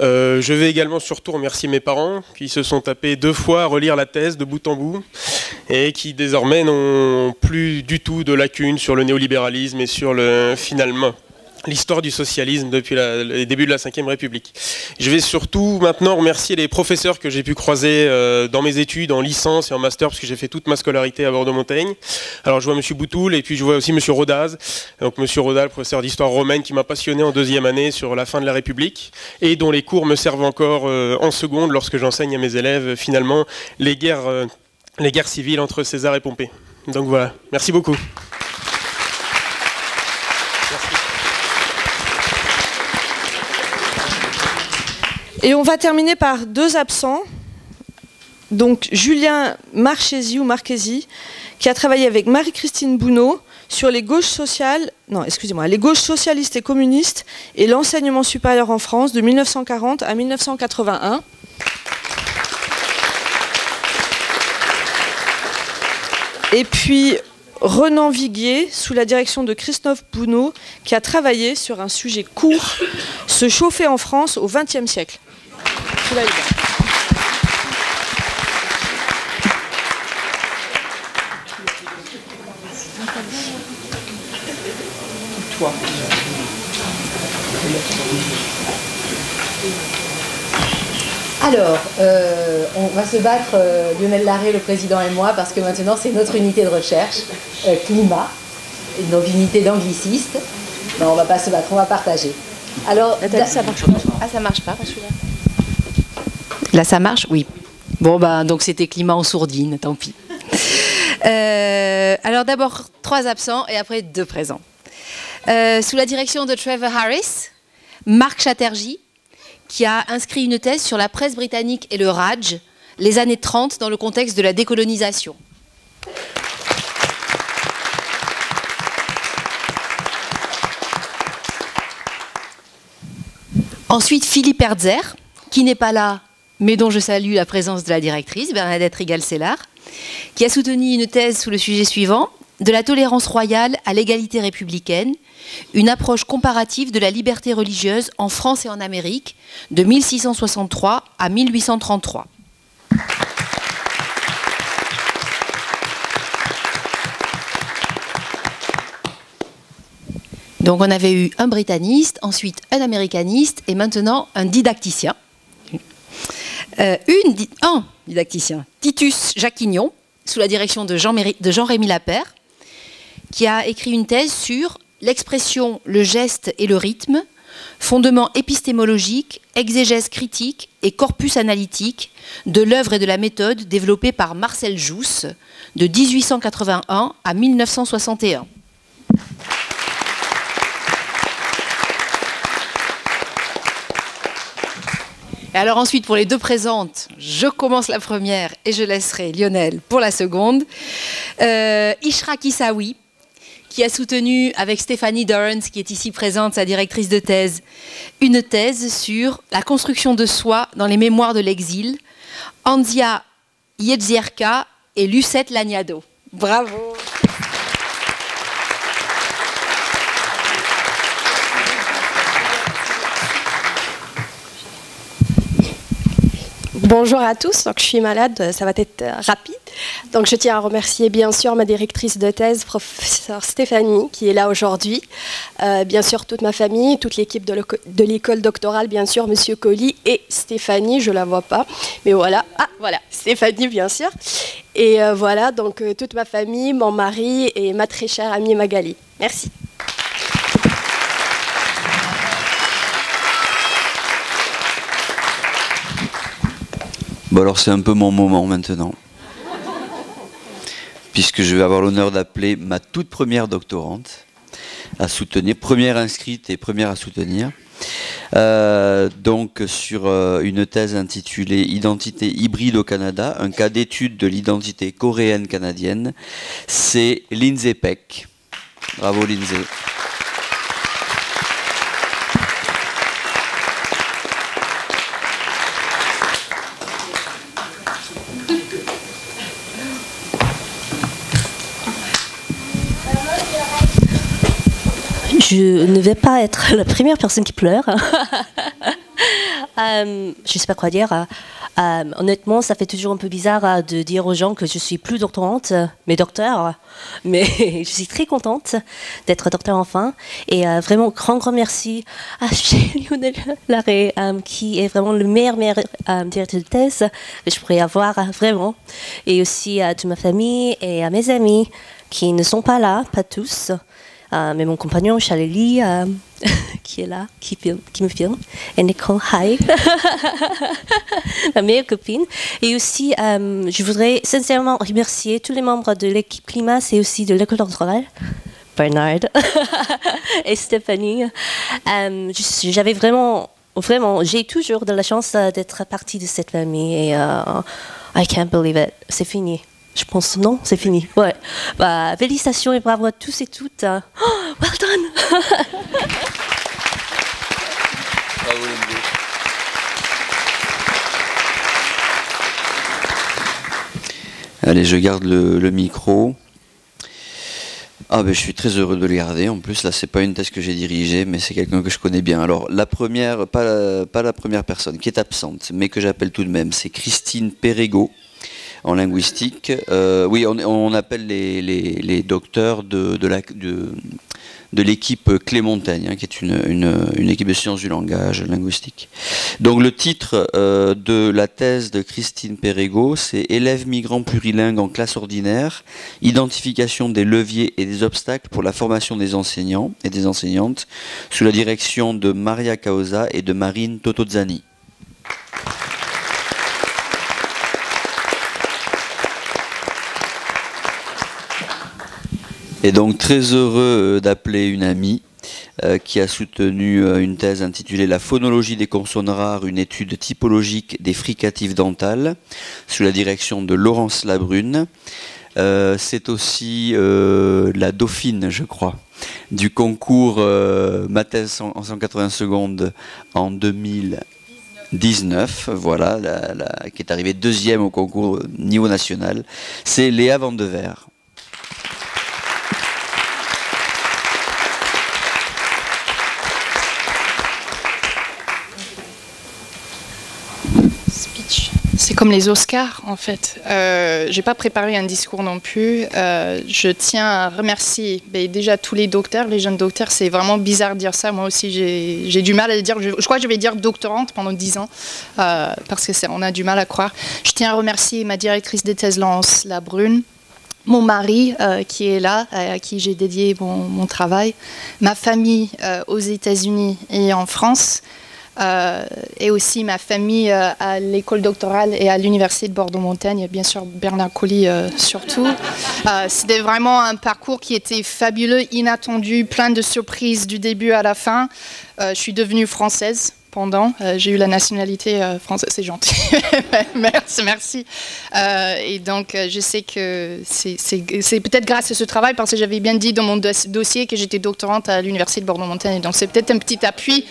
Euh, je vais également surtout remercier mes parents qui se sont tapés deux fois à relire la thèse de bout en bout et qui désormais n'ont plus du tout de lacunes sur le néolibéralisme et sur le finalement l'histoire du socialisme depuis les débuts de la Ve République. Je vais surtout maintenant remercier les professeurs que j'ai pu croiser euh, dans mes études en licence et en master, parce que j'ai fait toute ma scolarité à Bordeaux-Montaigne. Alors je vois M. Boutoul et puis je vois aussi M. Rodaz, donc M. Rodaz, professeur d'histoire romaine qui m'a passionné en deuxième année sur la fin de la République et dont les cours me servent encore euh, en seconde lorsque j'enseigne à mes élèves finalement euh, les guerres civiles entre César et Pompée. Donc voilà, merci beaucoup. Et on va terminer par deux absents. Donc Julien Marchesi ou Marchesi, qui a travaillé avec Marie-Christine Bounot sur les gauches sociales, non, excusez-moi, les gauches socialistes et communistes et l'enseignement supérieur en France de 1940 à 1981. Et puis Renan Viguier, sous la direction de Christophe Bounot, qui a travaillé sur un sujet court, se chauffer en France au XXe siècle. Alors, euh, on va se battre, euh, Lionel Larré, le président et moi, parce que maintenant c'est notre unité de recherche, euh, climat, donc unité d'angliciste. Non, on va pas se battre, on va partager. Alors, ça marche Ah, ça marche pas, celui-là. Là, ça marche Oui. Bon, bah, donc c'était climat en sourdine, tant pis. Euh, alors d'abord, trois absents et après deux présents. Euh, sous la direction de Trevor Harris, Marc Chatterjee, qui a inscrit une thèse sur la presse britannique et le Raj, les années 30 dans le contexte de la décolonisation. Ensuite, Philippe Herzer, qui n'est pas là mais dont je salue la présence de la directrice, Bernadette Rigal-Sellar, qui a soutenu une thèse sous le sujet suivant de la tolérance royale à l'égalité républicaine, une approche comparative de la liberté religieuse en France et en Amérique, de 1663 à 1833. Donc on avait eu un britanniste, ensuite un américaniste et maintenant un didacticien. Euh, un didacticien, Titus Jacquignon, sous la direction de Jean-Rémy Lapère, qui a écrit une thèse sur l'expression, le geste et le rythme, fondement épistémologique, exégèse critique et corpus analytique de l'œuvre et de la méthode développée par Marcel Jousse de 1881 à 1961. Alors ensuite, pour les deux présentes, je commence la première et je laisserai Lionel pour la seconde. Euh, Ishra qui a soutenu avec Stéphanie Durrance, qui est ici présente, sa directrice de thèse, une thèse sur la construction de soi dans les mémoires de l'exil, Andia Yedzierka et Lucette Lagnado. Bravo Bonjour à tous, donc je suis malade, ça va être euh, rapide. Donc je tiens à remercier bien sûr ma directrice de thèse, professeur Stéphanie, qui est là aujourd'hui. Euh, bien sûr toute ma famille, toute l'équipe de l'école doctorale, bien sûr Monsieur Colli et Stéphanie, je la vois pas, mais voilà, ah voilà, Stéphanie bien sûr. Et euh, voilà donc toute ma famille, mon mari et ma très chère amie Magali. Merci. Bon alors c'est un peu mon moment maintenant. Puisque je vais avoir l'honneur d'appeler ma toute première doctorante à soutenir, première inscrite et première à soutenir. Euh, donc sur euh, une thèse intitulée Identité hybride au Canada, un cas d'étude de l'identité coréenne canadienne, c'est Lindsay Peck. Bravo Lindsay. Je ne vais pas être la première personne qui pleure. euh, je ne sais pas quoi dire. Euh, honnêtement, ça fait toujours un peu bizarre euh, de dire aux gens que je suis plus doctorante, mais docteur. Mais je suis très contente d'être docteur enfin. Et euh, vraiment, grand, grand merci à Lionel Larrey, qui est vraiment le meilleur, meilleur directeur de thèse que je pourrais avoir, vraiment. Et aussi à toute ma famille et à mes amis qui ne sont pas là, pas tous. Euh, mais mon compagnon, Chaleli, euh, qui est là, qui, me filme, et Nicole, hi, ma meilleure copine. Et aussi, euh, je voudrais sincèrement remercier tous les membres de l'équipe Climat et aussi de l'école doctorale. Bernard et Stéphanie. J'avais vraiment, vraiment, j'ai toujours de la chance d'être partie de cette famille et I can't believe it, c'est fini. Je pense non, c'est fini. Ouais. Bah, félicitations et bravo à tous et toutes. Oh, well done. Allez, je garde le, micro. Ah ben je suis très heureux de le garder. En plus là c'est pas une thèse que j'ai dirigée, mais c'est quelqu'un que je connais bien. Alors la première, pas la, pas la première personne qui est absente, mais que j'appelle tout de même, c'est Christine Perrego en linguistique. Euh, oui, on, appelle les, docteurs de, la, de, l'équipe Clémontagne, hein, qui est une, équipe de sciences du langage linguistique. Donc le titre euh, de la thèse de Christine Perrego, c'est Élèves migrants plurilingues en classe ordinaire, identification des leviers et des obstacles pour la formation des enseignants et des enseignantes, sous la direction de Maria Causa et de Marine Totozzani. Et donc très heureux euh, d'appeler une amie euh, qui a soutenu euh, une thèse intitulée La phonologie des consonnes rares, une étude typologique des fricatives dentales, sous la direction de Laurence Labrune. c'est aussi la dauphine, je crois, du concours ma thèse en, 180 secondes en 2000. 19, voilà, qui est arrivée deuxième au concours niveau national, c'est Léa Vandever. C'est comme les Oscars, en fait. Euh, j'ai pas préparé un discours non plus. Euh, je tiens à remercier ben, déjà tous les docteurs, les jeunes docteurs. C'est vraiment bizarre de dire ça. Moi aussi, j'ai du mal à dire. Je, crois que je vais dire doctorante pendant 10 ans, euh, parce que on a du mal à croire. Je tiens à remercier ma directrice de thèse, Lance Labrune, mon mari euh, qui est là, à qui j'ai dédié mon, travail, ma famille aux États-Unis et en France, et aussi ma famille euh, à l'école doctorale et à l'université de Bordeaux-Montagne, bien sûr Bernard Colli euh, surtout. C'était vraiment un parcours qui était fabuleux, inattendu, plein de surprises du début à la fin. je suis devenue française pendant. Euh, j'ai eu la nationalité euh, française, c'est gentil. merci, merci. Euh, et donc, je sais que c'est peut-être grâce à ce travail, parce que j'avais bien dit dans mon dossier que j'étais doctorante à l'université de Bordeaux-Montagne. Donc, c'est peut-être un petit appui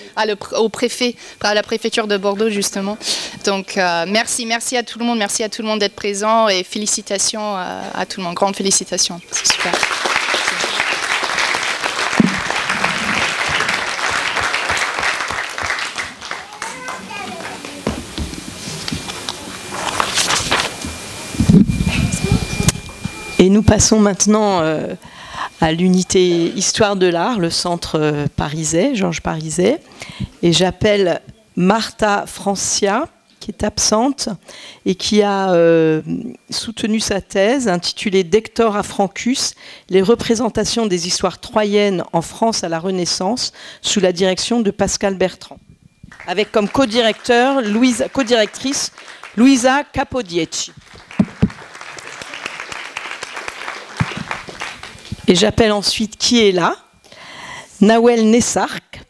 au préfet, à la préfecture de Bordeaux, justement. Donc, merci, merci à tout le monde, merci à tout le monde d'être présent et félicitations à, à tout le monde. Grande félicitations. C'est super. Et nous passons maintenant euh, à l'unité Histoire de l'art, le centre euh, parisais, Georges Pariset. Et j'appelle Martha Francia, qui est absente et qui a euh, soutenu sa thèse intitulée D'Hector à Francus, les représentations des histoires troyennes en France à la Renaissance, sous la direction de Pascal Bertrand. Avec comme co-directeur, co-directrice Louisa Capodieci. Et j'appelle ensuite qui est là? Nawel Nessark,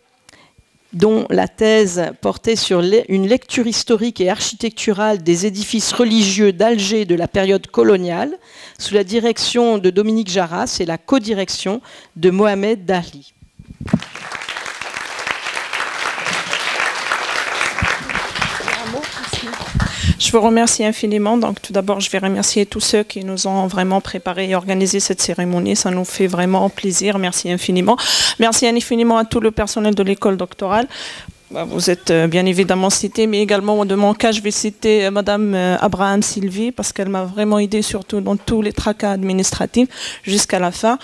dont la thèse portait sur une lecture historique et architecturale des édifices religieux d'Alger de la période coloniale, sous la direction de Dominique Jarras et la codirection de Mohamed Dali. Je vous remercie infiniment. Donc, tout d'abord, je vais remercier tous ceux qui nous ont vraiment préparé et organisé cette cérémonie. Ça nous fait vraiment plaisir. Merci infiniment. Merci infiniment à tout le personnel de l'école doctorale. Bah, vous êtes euh, bien évidemment cité, mais également de mon cas, je vais citer euh, Madame euh, Abraham Sylvie parce qu'elle m'a vraiment aidé, surtout dans tous les tracas administratifs jusqu'à la fin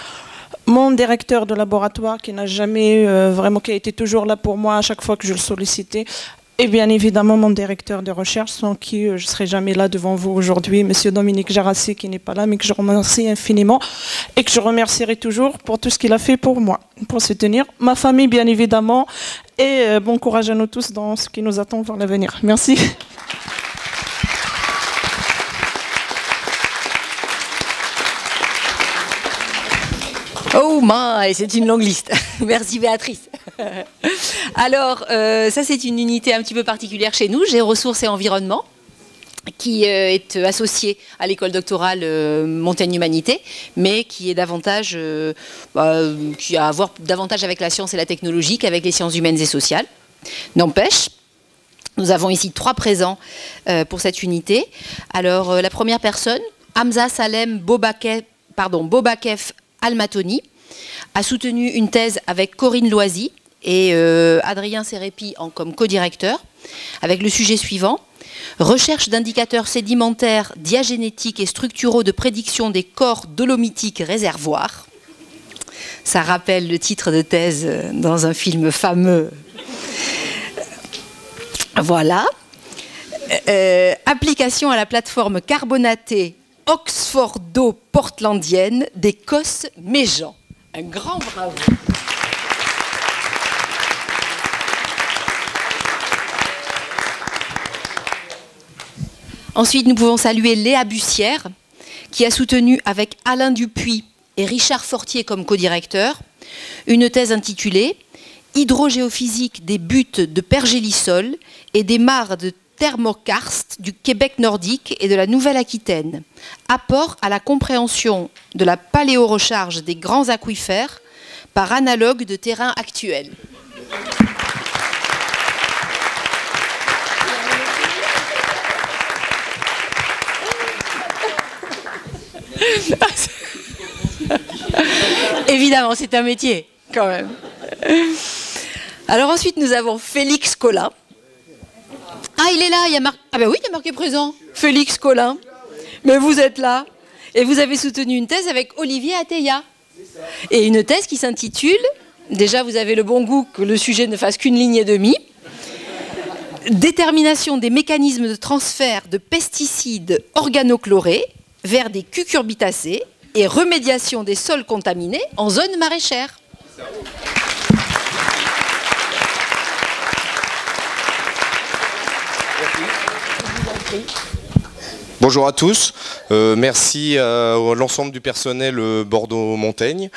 mon directeur de laboratoire qui n'a jamais vraiment qui a été toujours là pour moi à chaque fois que je le sollicitais et bien évidemment, mon directeur de recherche, sans qui euh, je ne serais jamais là devant vous aujourd'hui, Monsieur Dominique Jarassi, qui n'est pas là, mais que je remercie infiniment et que je remercierai toujours pour tout ce qu'il a fait pour moi, pour soutenir ma famille, bien évidemment, et euh, bon courage à nous tous dans ce qui nous attend pour l'avenir. Merci. My, c'est une longue liste. Merci Béatrice. Alors, euh, ça c'est une unité un petit peu particulière chez nous, J'ai ressources et environnement qui euh, est associée à l'école doctorale euh, Montaigne Humanité, mais qui est davantage, bah, qui a à voir davantage avec la science et la technologie qu'avec les sciences humaines et sociales. N'empêche, nous avons ici trois présents pour cette unité. Alors, la première personne, Hamza Salem Bobakef, Bobakef Almatoni, a soutenu une thèse avec Corinne Loisy, et euh, Adrien Sérépi en, comme co-directeur, avec le sujet suivant recherche d'indicateurs sédimentaires, diagénétiques et structuraux de prédiction des corps dolomitiques réservoirs. Ça rappelle le titre de thèse dans un film fameux. Voilà. Euh, application à la plateforme carbonatée Oxfordo-Portlandienne des COS Méjean. Un grand bravo. Ensuite, nous pouvons saluer Léa Bussière, qui a soutenu avec Alain Dupuis et Richard Fortier comme co-directeur une thèse intitulée Hydrogéophysique des buttes de pergélisol et des mares de thermokarst du Québec nordique et de la Nouvelle-Aquitaine, apport à la compréhension de la paléorecharge des grands aquifères par analogue de terrain actuel. Évidemment, c'est un métier, quand même. Alors ensuite, nous avons Félix Collin. Ah, il est là, il y a marqué... Ah ben oui, il y a marqué présent. Félix Collin. Mais vous êtes là. Et vous avez soutenu une thèse avec Olivier Atteya. Et une thèse qui s'intitule, déjà vous avez le bon goût que le sujet ne fasse qu'une ligne et demie, Détermination des mécanismes de transfert de pesticides organochlorés vers des cucurbitacées et remédiation des sols contaminés en zone maraîchère. Bonjour à tous, euh, merci euh, à l'ensemble du personnel euh, Bordeaux-Montaigne.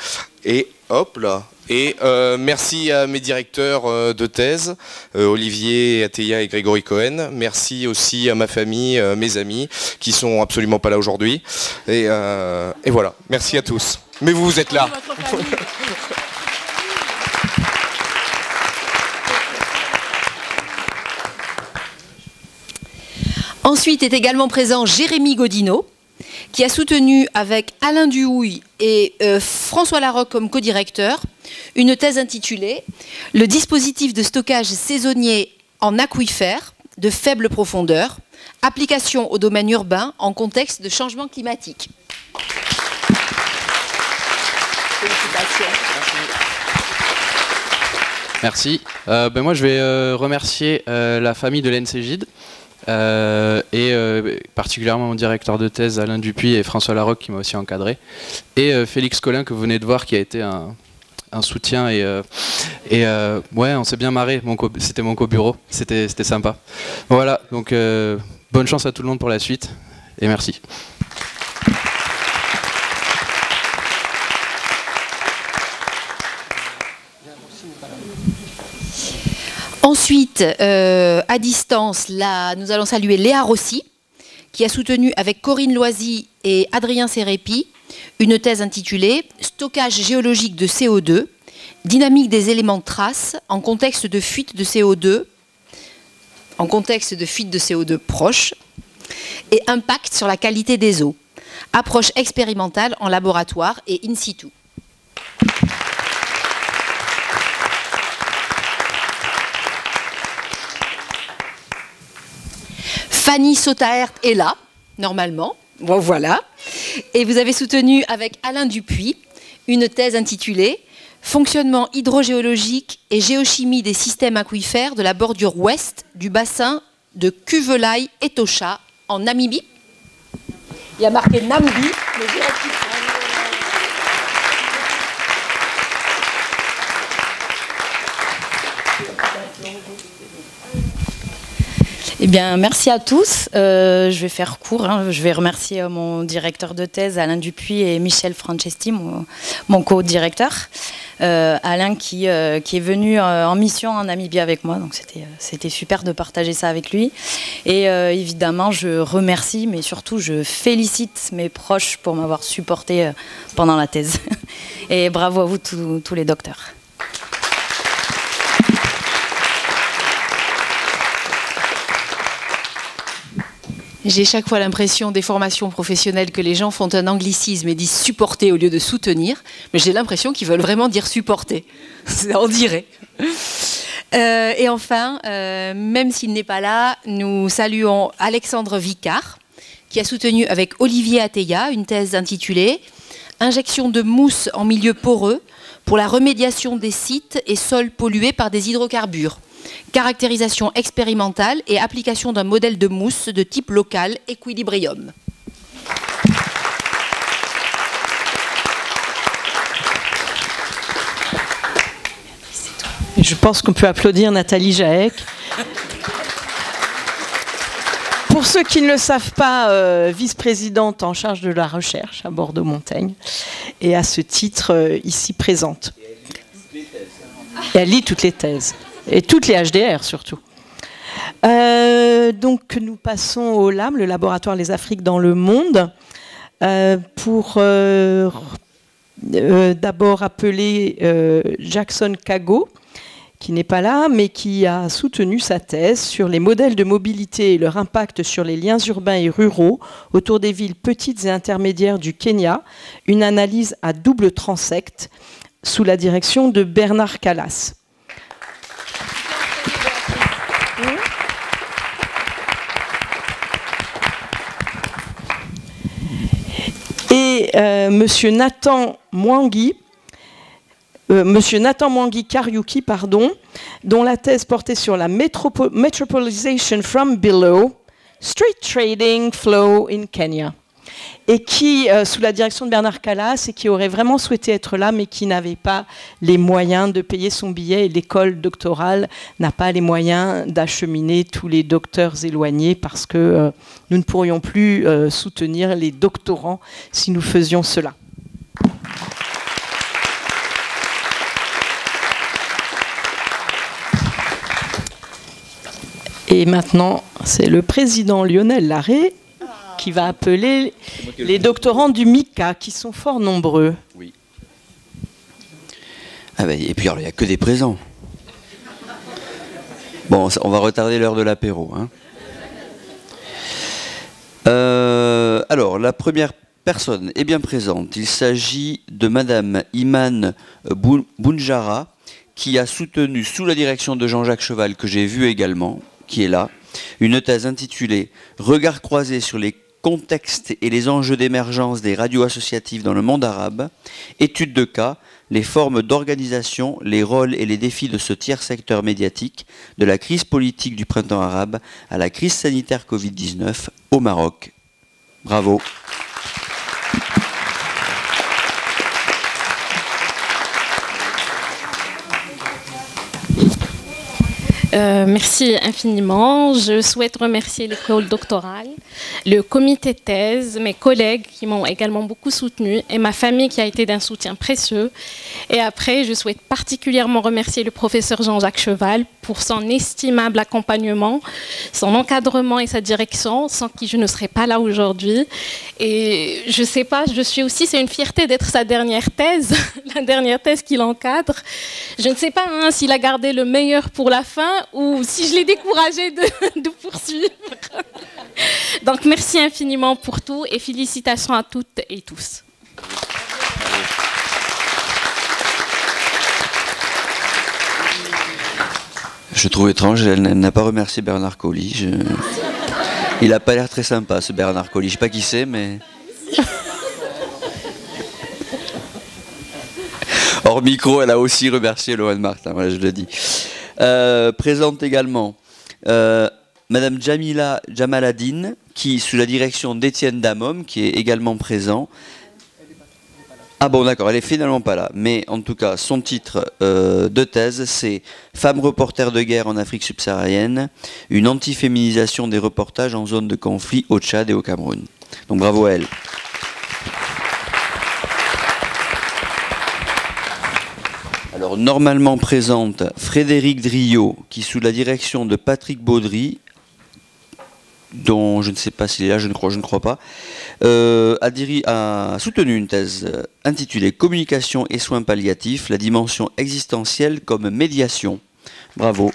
Et hop là, et merci à mes directeurs de thèse, Olivier Athéa et Grégory Cohen. Merci aussi à ma famille, mes amis, qui sont absolument pas là aujourd'hui. Et, et voilà, merci à tous. Mais vous, vous êtes là. Ensuite est également présent Jérémy Godineau, qui a soutenu avec Alain Duhouille et euh, François Larocque comme co-directeur une thèse intitulée Le dispositif de stockage saisonnier en aquifère de faible profondeur, application au domaine urbain en contexte de changement climatique. Merci. Euh, ben moi, je vais euh, remercier la famille de l'NCGID euh, et euh, particulièrement mon directeur de thèse Alain Dupuis et François Larocque qui m'a aussi encadré, et euh, Félix Collin que vous venez de voir qui a été un, soutien et, et ouais on s'est bien marré, c'était mon co-bureau, c'était sympa. Voilà, donc bonne chance à tout le monde pour la suite et merci. Ensuite, euh, à distance, nous allons saluer Léa Rossi, qui a soutenu avec Corinne Loisy et Adrien Sérépi une thèse intitulée Stockage géologique de CO2, dynamique des éléments de trace en contexte de fuite de CO2, en contexte de fuite de CO2 proche, et impact sur la qualité des eaux. Approche expérimentale en laboratoire et in situ. Fanny Sotaert est là, normalement. voilà. Et vous avez soutenu avec Alain Dupuis une thèse intitulée Fonctionnement hydrogéologique et géochimie des systèmes aquifères de la bordure ouest du bassin de Cuvelaï-Etosha en Namibie. Il y a marqué Namibie, mais Eh bien, merci à tous. Euh, je vais faire court. Hein. Je vais remercier euh, mon directeur de thèse, Alain Dupuis, et Michel Francesti, mon, co-directeur. Euh, Alain qui, est venu en mission en Namibie avec moi, c'était super de partager ça avec lui. Et évidemment, je remercie, mais surtout, je félicite mes proches pour m'avoir supporté pendant la thèse. Et bravo à vous tous les docteurs. J'ai chaque fois l'impression des formations professionnelles que les gens font un anglicisme et disent supporter au lieu de soutenir, mais j'ai l'impression qu'ils veulent vraiment dire supporter. On dirait. Euh, et enfin, euh, même s'il n'est pas là, nous saluons Alexandre Vicard, qui a soutenu avec Olivier Atteya une thèse intitulée Injection de mousse en milieu poreux pour la remédiation des sites et sols pollués par des hydrocarbures caractérisation expérimentale et application d'un modèle de mousse de type local Equilibrium. Je pense qu'on peut applaudir Nathalie Jaec. Pour ceux qui ne le savent pas, euh, vice-présidente en charge de la recherche à Bordeaux-Montaigne, et à ce titre euh, ici présente. Elle lit toutes les thèses et toutes les HDR surtout. Euh, donc nous passons au LAM, le laboratoire Les Afriques dans le monde, euh, pour euh, d'abord appeler Jackson Kago, qui n'est pas là, mais qui a soutenu sa thèse sur les modèles de mobilité et leur impact sur les liens urbains et ruraux autour des villes petites et intermédiaires du Kenya, une analyse à double transecte sous la direction de Bernard Callas. Euh, Monsieur Nathan Mwangi, euh, Nathan Mwangi Karyuki, pardon, dont la thèse portait sur la Metropolization from Below, Street Trading Flow in Kenya et qui, euh, sous la direction de Bernard Callas, et qui aurait vraiment souhaité être là, mais qui n'avait pas les moyens de payer son billet. Et l'école doctorale n'a pas les moyens d'acheminer tous les docteurs éloignés parce que euh, nous ne pourrions plus euh, soutenir les doctorants si nous faisions cela. Et maintenant, c'est le président Lionel Larré qui va appeler les doctorants du MICA, qui sont fort nombreux. Oui. Ah ben, et puis il n'y a que des présents. Bon, on va retarder l'heure de l'apéro. Hein. Euh, alors, la première personne est bien présente. Il s'agit de Madame Iman Bounjara, qui a soutenu, sous la direction de Jean-Jacques Cheval, que j'ai vu également, qui est là, une thèse intitulée Regard croisé sur les contexte et les enjeux d'émergence des radios associatives dans le monde arabe, étude de cas, les formes d'organisation, les rôles et les défis de ce tiers secteur médiatique, de la crise politique du printemps arabe à la crise sanitaire Covid-19 au Maroc. Bravo. Euh, merci infiniment. Je souhaite remercier l'école doctorale, le comité thèse, mes collègues qui m'ont également beaucoup soutenu et ma famille qui a été d'un soutien précieux. Et après, je souhaite particulièrement remercier le professeur Jean-Jacques Cheval pour son estimable accompagnement, son encadrement et sa direction, sans qui je ne serais pas là aujourd'hui. Et je sais pas, je suis aussi, c'est une fierté d'être sa dernière thèse, la dernière thèse qu'il encadre. Je ne sais pas hein, s'il a gardé le meilleur pour la fin ou si je l'ai découragé de, poursuivre. Donc merci infiniment pour tout et félicitations à toutes et tous. Je trouve étrange, elle n'a pas remercié Bernard Colli. Il n'a pas l'air très sympa ce Bernard Colli. Je sais pas qui c'est, mais. Hors micro, elle a aussi remercié Laurent Martin, je le dis. Euh, présente également euh, Madame Jamila Jamaladine, qui, sous la direction d'Étienne Damom, qui est également présent. Ah bon, d'accord, elle est finalement pas là. Mais en tout cas, son titre euh, de thèse, c'est Femme reporter de guerre en Afrique subsaharienne, une antiféminisation des reportages en zone de conflit au Tchad et au Cameroun. Donc bravo à elle. Alors normalement présente Frédéric Driot, qui sous la direction de Patrick Baudry, dont je ne sais pas s'il est là, je ne crois, je ne crois pas, euh, a, soutenu une thèse intitulée Communication et soins palliatifs, la dimension existentielle comme médiation. Bravo.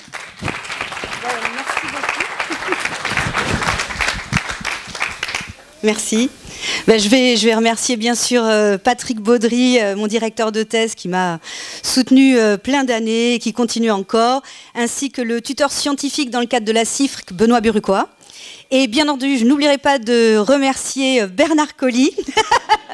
Merci. Ben, je, vais, je vais remercier bien sûr euh, Patrick Baudry, euh, mon directeur de thèse, qui m'a soutenu euh, plein d'années et qui continue encore, ainsi que le tuteur scientifique dans le cadre de la CIFRC, Benoît Burucois. Et bien entendu, je n'oublierai pas de remercier Bernard Colli.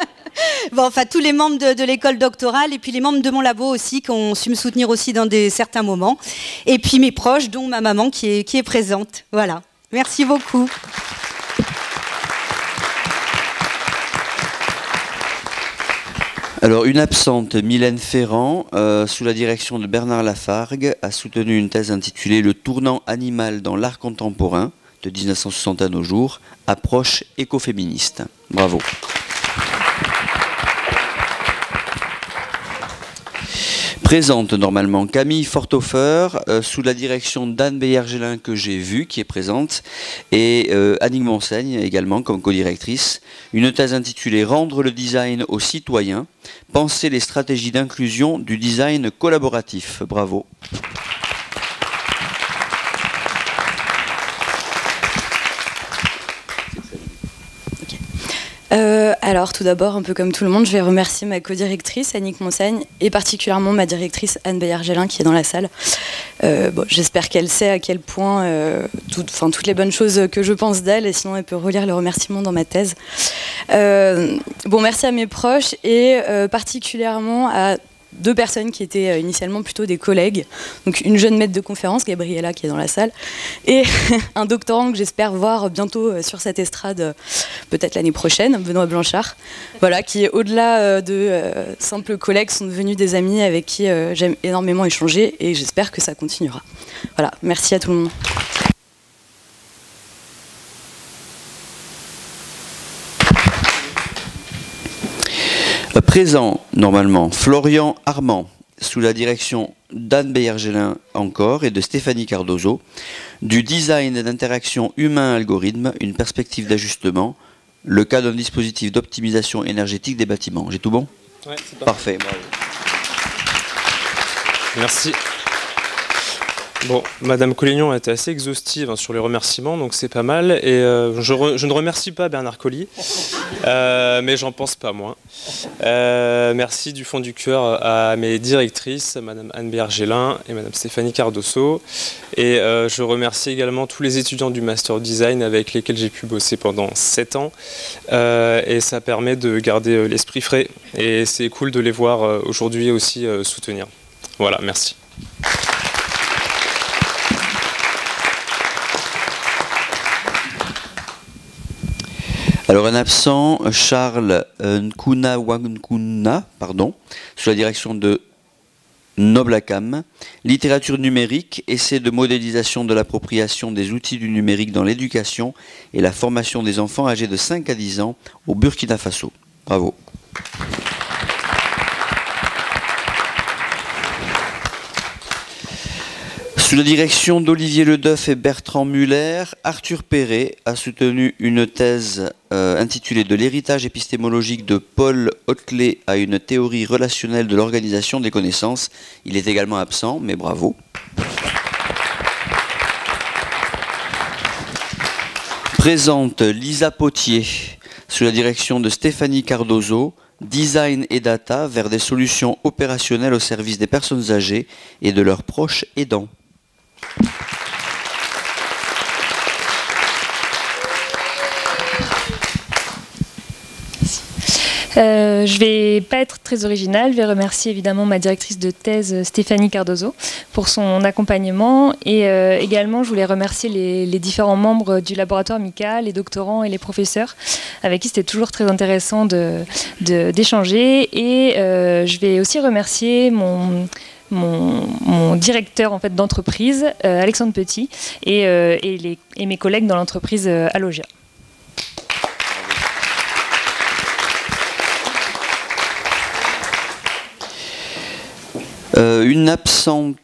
enfin, tous les membres de, l'école doctorale et puis les membres de mon labo aussi qui ont su me soutenir aussi dans des, certains moments. Et puis mes proches, dont ma maman qui est, qui est présente. Voilà. Merci beaucoup. Alors, une absente, Mylène Ferrand, euh, sous la direction de Bernard Lafargue, a soutenu une thèse intitulée Le tournant animal dans l'art contemporain, de 1960 à nos jours, approche écoféministe. Bravo. Présente normalement Camille Forthofer, euh, sous la direction d'Anne Beyer-Gélin que j'ai vue, qui est présente, et euh, Annick Monseigne également comme co-directrice. Une thèse intitulée Rendre le design aux citoyens, penser les stratégies d'inclusion du design collaboratif. Bravo. Euh, alors tout d'abord, un peu comme tout le monde, je vais remercier ma co-directrice Annick Monsaigne et particulièrement ma directrice Anne Bayard-Gélin qui est dans la salle. Euh, bon, J'espère qu'elle sait à quel point euh, tout, toutes les bonnes choses que je pense d'elle et sinon elle peut relire le remerciement dans ma thèse. bon, merci à mes proches et particulièrement à deux personnes qui étaient euh, initialement plutôt des collègues. Donc une jeune maître de conférence, Gabriella, qui est dans la salle, et un doctorant que j'espère voir bientôt euh, sur cette estrade, euh, peut-être l'année prochaine, Benoît Blanchard, voilà, qui au-delà de simples collègues sont devenus des amis avec qui j'aime énormément échanger et j'espère que ça continuera. Voilà, merci à tout le monde. Présent, normalement, Florian Armand, sous la direction d'Anne Beyer-Gélin encore et de Stéphanie Cardozo, du design d'interaction humain-algorithme, une perspective d'ajustement, le cas d'un dispositif d'optimisation énergétique des bâtiments. J'ai tout bon? Ouais, Parfait. Merci. Bon, Madame Collignon a été assez exhaustive hein, sur les remerciements, donc c'est pas mal. Et euh, je, ne remercie pas Bernard Colli, euh, mais j'en pense pas moins. Euh, merci du fond du cœur à mes directrices, Madame Anne Bergélin et Madame Stéphanie Cardoso. Et je remercie également tous les étudiants du Master Design avec lesquels j'ai pu bosser pendant 7 ans. et ça permet de garder l'esprit frais. Et c'est cool de les voir aujourd'hui aussi soutenir. Voilà, merci. Alors un absent, Charles Nkuna Wankuna, pardon, sous la direction de Noblacam. Littérature numérique, essai de modélisation de l'appropriation des outils du numérique dans l'éducation et la formation des enfants âgés de 5 à 10 ans au Burkina Faso. Bravo. Sous la direction d'Olivier Ledeuf et Bertrand Muller, Arthur Perret a soutenu une thèse euh, intitulée De l'héritage épistémologique de Paul Hotelet à une théorie relationnelle de l'organisation des connaissances. Il est également absent, mais bravo. Présente Lisa Potier, sous la direction de Stéphanie Cardozo, Design et data vers des solutions opérationnelles au service des personnes âgées et de leurs proches aidants. Euh, je vais pas être très originale, je vais remercier évidemment ma directrice de thèse Stéphanie Cardozo pour son accompagnement. Et euh, également je voulais remercier les, différents membres du laboratoire MICA, les doctorants et les professeurs avec qui c'était toujours très intéressant d'échanger. Et euh, je vais aussi remercier mon directeur en fait d'entreprise, Alexandre Petit, et, et, mes collègues dans l'entreprise euh, Alogia. Une absente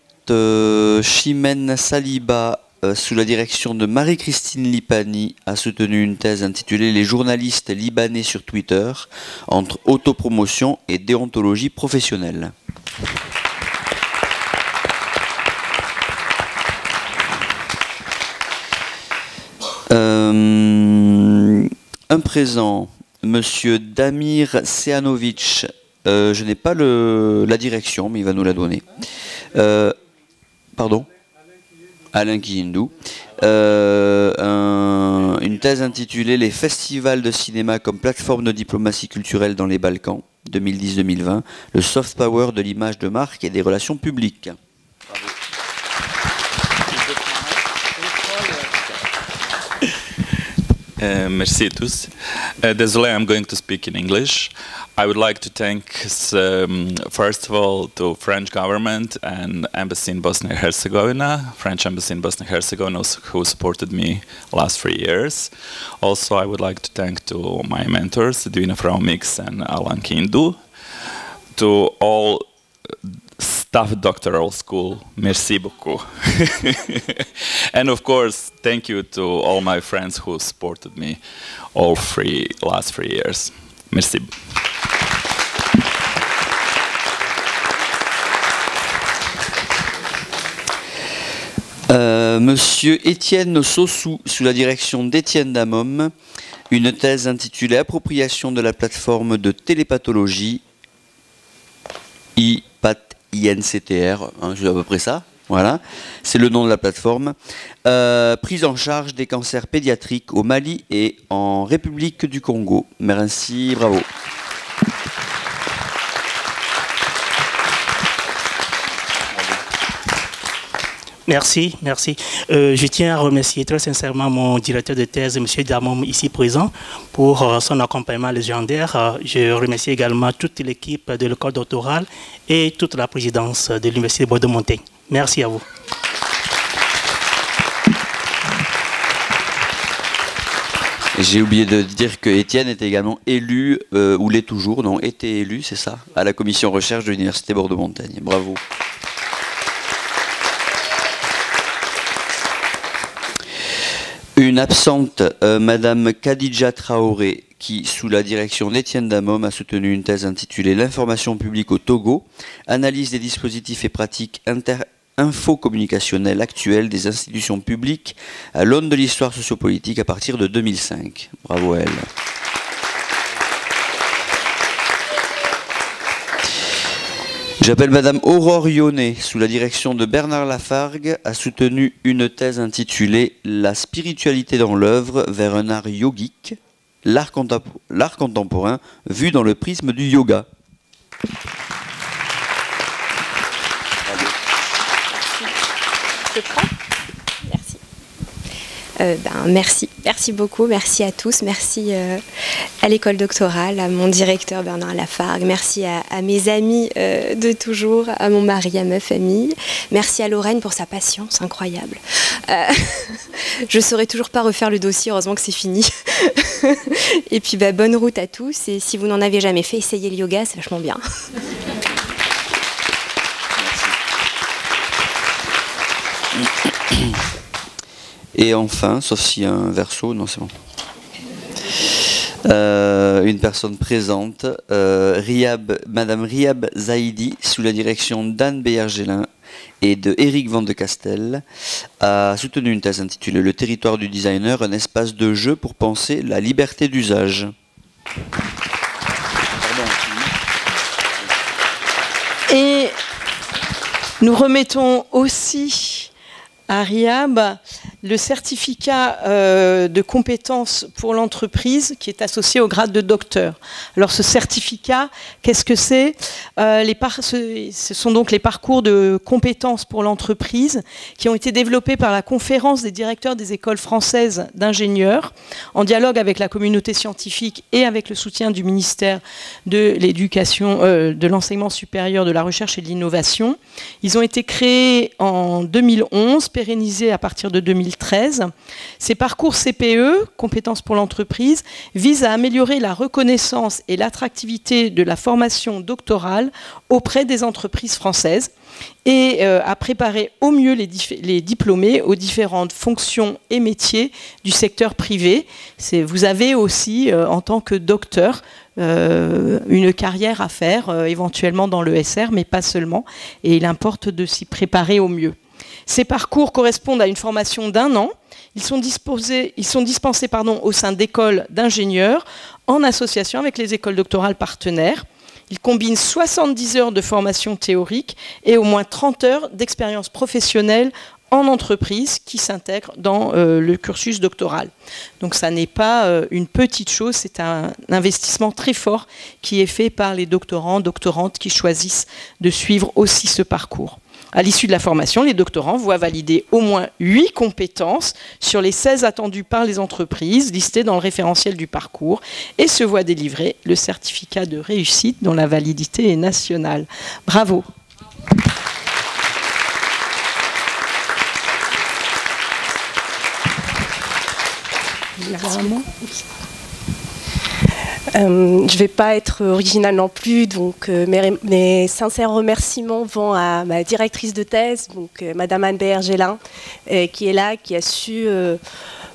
Chimène Saliba sous la direction de Marie-Christine Lipani, a soutenu une thèse intitulée Les journalistes libanais sur Twitter entre autopromotion et déontologie professionnelle. Euh, un présent, Monsieur Damir Seanovic. Euh, je n'ai pas la direction, mais il va nous la donner. Euh, pardon Alain Kiyindou. une thèse intitulée Les festivals de cinéma comme plateforme de diplomatie culturelle dans les Balkans, 2010-2020, le soft power de l'image de marque et des relations publiques. Uh, merci tous. Uh, désolé, I'm going to speak in English. I would like to thank, um, first of all, to French government and embassy in Bosnia Herzegovina, French embassy in Bosnia Herzegovina, who supported me last three years. Also, I would like to thank to my mentors, Divina Frau Mix and Alan Kindu, to all staff doctoral school. Merci beaucoup. and of course, thank you to all my friends who supported me all three last three years. Merci. Euh, Monsieur Étienne Sossou, sous la direction d'Étienne Damom, une thèse intitulée Appropriation de la plateforme de télépathologie IPAT INCTR, hein, c'est à peu près ça. Voilà, c'est le nom de la plateforme. Euh, prise en charge des cancers pédiatriques au Mali et en République du Congo. Merci, bravo. Merci, merci. Euh, je tiens à remercier très sincèrement mon directeur de thèse, M. Damom, ici présent, pour euh, son accompagnement légendaire. Euh, je remercie également toute l'équipe de l'école doctorale et toute la présidence de l'Université de Bordeaux-Montaigne. Merci à vous. J'ai oublié de dire que Étienne était également élu, ou l'est toujours, non, était élu, c'est ça, à la commission recherche de l'Université Bordeaux-Montaigne. Bravo. Une absente, euh, Madame Khadija Traoré, qui, sous la direction d'Étienne Damom, a soutenu une thèse intitulée L'information publique au Togo, analyse des dispositifs et pratiques inter infocommunicationnelles actuelles des institutions publiques à l'aune de l'histoire sociopolitique à partir de 2005. Bravo à elle. J'appelle Madame Aurore Yonnet, sous la direction de Bernard Lafargue, a soutenu une thèse intitulée La spiritualité dans l'œuvre vers un art yogique, l'art contemporain vu dans le prisme du yoga. Ben, merci, merci beaucoup, merci à tous, merci euh, à l'école doctorale, à mon directeur Bernard Lafargue, merci à, mes amis euh, de toujours, à mon mari, à ma famille, merci à Lorraine pour sa patience incroyable. je ne saurais toujours pas refaire le dossier, heureusement que c'est fini. et puis bah, bonne route à tous, et si vous n'en avez jamais fait, essayez le yoga, c'est vachement bien. Et enfin, sauf s'il y a un verso, non c'est bon. Euh, une personne présente, euh, Madame Riab Zaidi, sous la direction d'Anne Béergelin et de Éric Van de Castel, a soutenu une thèse intitulée Le territoire du designer, un espace de jeu pour penser la liberté d'usage. Et nous remettons aussi à Riab le certificat euh, de compétence pour l'entreprise qui est associé au grade de docteur. Alors ce certificat, qu'est-ce que c'est? Euh, Ce sont donc les parcours de compétences pour l'entreprise qui ont été développés par la conférence des directeurs des écoles françaises d'ingénieurs en dialogue avec la communauté scientifique et avec le soutien du ministère de l'éducation, euh, de l'enseignement supérieur, de la recherche et de l'innovation. Ils ont été créés en 2011, pérennisés à partir de 2013 ces parcours CPE, compétences pour l'entreprise, visent à améliorer la reconnaissance et l'attractivité de la formation doctorale auprès des entreprises françaises et euh, à préparer au mieux les, diplômés aux différentes fonctions et métiers du secteur privé. Vous avez aussi, euh, en tant que docteur, euh, une carrière à faire, éventuellement dans l'ESR, mais pas seulement. Et il importe de s'y préparer au mieux. Ces parcours correspondent à une formation d'un an. Ils sont, dispensés au sein d'écoles d'ingénieurs en association avec les écoles doctorales partenaires. Ils combinent 70 heures de formation théorique et au moins 30 heures d'expérience professionnelle en entreprise qui s'intègrent dans euh, le cursus doctoral. Donc ça n'est pas euh, une petite chose, c'est un investissement très fort qui est fait par les doctorants, doctorantes qui choisissent de suivre aussi ce parcours. À l'issue de la formation, les doctorants voient valider au moins 8 compétences sur les 16 attendues par les entreprises listées dans le référentiel du parcours et se voient délivrer le certificat de réussite dont la validité est nationale. Bravo. Euh, je ne vais pas être originale non plus, donc euh, mes, sincères remerciements vont à ma directrice de thèse, donc euh, Madame Anne Bergelin, qui est là, qui a su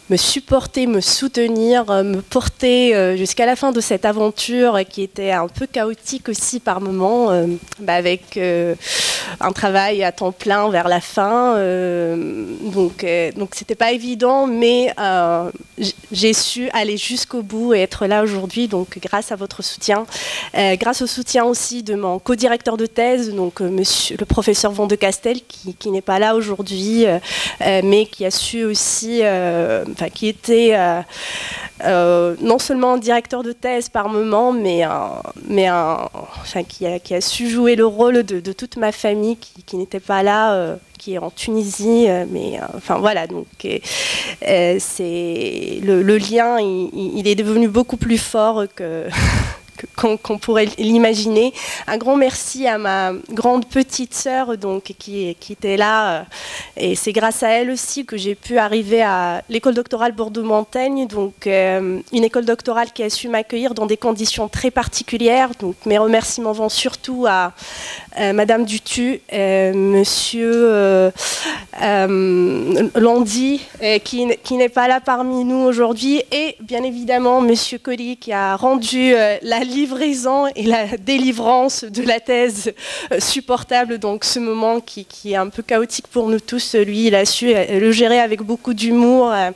me supporter, me soutenir, me porter jusqu'à la fin de cette aventure qui était un peu chaotique aussi par moments, bah, avec un travail à temps plein vers la fin. donc, donc c'était pas évident, mais j'ai su aller jusqu'au bout et être là aujourd'hui. Donc, grâce à votre soutien, grâce au soutien aussi de mon co-directeur de thèse, donc le professeur Van de Castel, qui n'est pas là aujourd'hui, mais qui a su aussi, qui était non seulement directeur de thèse par moment, mais, mais enfin, qui, a, su jouer le rôle de, toute ma famille qui, n'était pas là qui est en Tunisie, mais enfin voilà, donc c'est le, lien, il, est devenu beaucoup plus fort que qu'on pourrait l'imaginer. Un grand merci à ma grande petite sœur donc, qui, était là. Euh, et c'est grâce à elle aussi que j'ai pu arriver à l'école doctorale Bordeaux-Montaigne, donc euh, une école doctorale qui a su m'accueillir dans des conditions très particulières. Donc mes remerciements vont surtout à euh, Madame Dutu, Monsieur Landy, qui, qui n'est pas là parmi nous aujourd'hui, et bien évidemment Monsieur Colli qui a rendu la livraison et la délivrance de la thèse euh, supportable. Donc ce moment qui, est un peu chaotique pour nous tous, lui, il a su euh, le gérer avec beaucoup d'humour euh,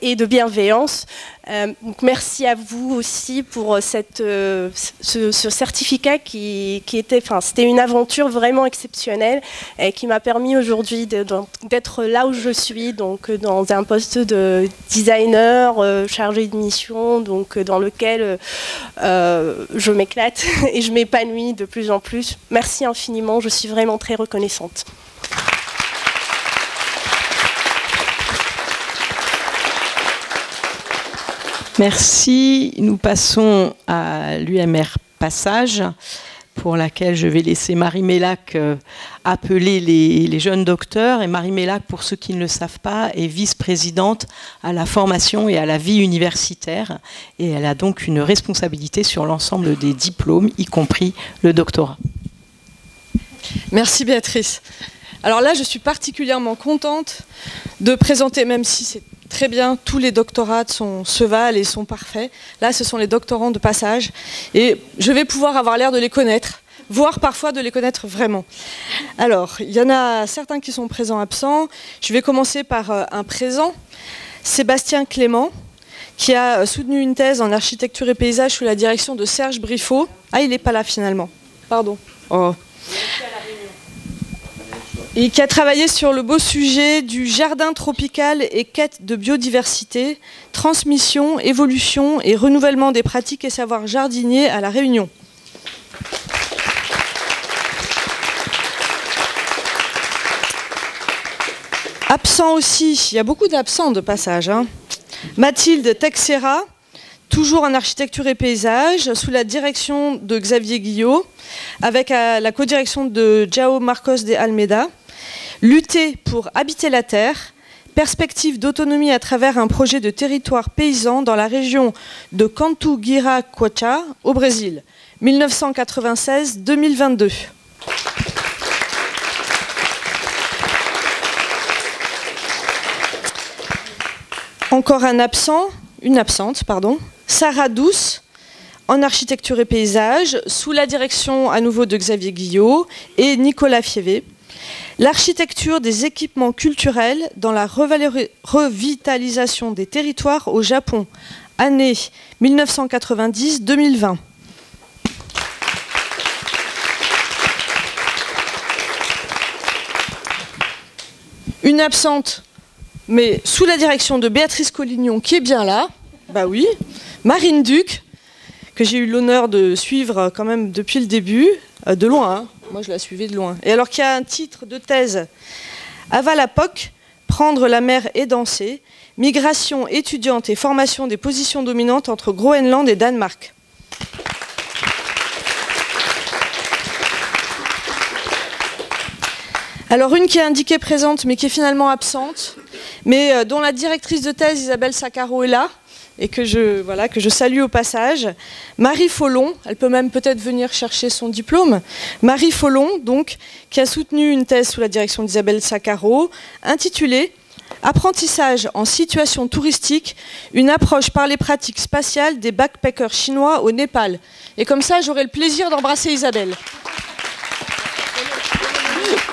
et de bienveillance. Euh, donc merci à vous aussi pour cette, euh, ce, certificat qui, était, enfin, une aventure vraiment exceptionnelle et qui m'a permis aujourd'hui d'être là où je suis, donc dans un poste de designer euh, chargé de mission, donc dans lequel je m'éclate et je m'épanouis de plus en plus. Merci infiniment, je suis vraiment très reconnaissante. Merci. Nous passons à l'UMR Passage, pour laquelle je vais laisser Marie Mélac euh, appeler les, jeunes docteurs. Et Marie Mélac, pour ceux qui ne le savent pas, est vice-présidente à la formation et à la vie universitaire. Et elle a donc une responsabilité sur l'ensemble des diplômes, y compris le doctorat. Merci Béatrice. Alors là, je suis particulièrement contente de présenter, même si c'est très bien, tous les doctorats sont, se valent et sont parfaits. Là, ce sont les doctorants de passage. Et je vais pouvoir avoir l'air de les connaître, voire parfois de les connaître vraiment. Alors, il y en a certains qui sont présents, absents. Je vais commencer par euh, un présent, Sébastien Clément, qui a euh, soutenu une thèse en architecture et paysage sous la direction de Serge Briffaut. Ah, il n'est pas là finalement. Pardon. Oh et qui a travaillé sur le beau sujet du jardin tropical et quête de biodiversité, transmission, évolution et renouvellement des pratiques et savoirs jardiniers à La Réunion. Absent aussi, il y a beaucoup d'absents de passage. Hein. Mathilde Texera, toujours en architecture et paysage, sous la direction de Xavier Guillot, avec euh, la codirection de Jao Marcos de Almeida. Lutter pour habiter la terre, perspective d'autonomie à travers un projet de territoire paysan dans la région de Cantu Guiracocha au Brésil, 1996-2022. Encore un absent, une absente, pardon, Sarah Douce, en architecture et paysage, sous la direction à nouveau de Xavier Guillot et Nicolas Fievé. L'architecture des équipements culturels dans la revitalisation des territoires au Japon, année 1990-2020. Une absente, mais sous la direction de Béatrice Collignon, qui est bien là, bah oui, Marine Duc, que j'ai eu l'honneur de suivre quand même depuis le début, euh, de loin, hein. Moi je la suivais de loin. Et alors qu'il y a un titre de thèse, Avalapoc, prendre la mer et danser, migration étudiante et formation des positions dominantes entre Groenland et Danemark. Alors une qui est indiquée présente mais qui est finalement absente, mais euh, dont la directrice de thèse Isabelle Saccaro est là, et que je, voilà, que je salue au passage. Marie Follon, elle peut même peut-être venir chercher son diplôme. Marie Follon, donc, qui a soutenu une thèse sous la direction d'Isabelle Saccaro, intitulée Apprentissage en situation touristique, une approche par les pratiques spatiales des backpackers chinois au Népal. Et comme ça, j'aurai le plaisir d'embrasser Isabelle.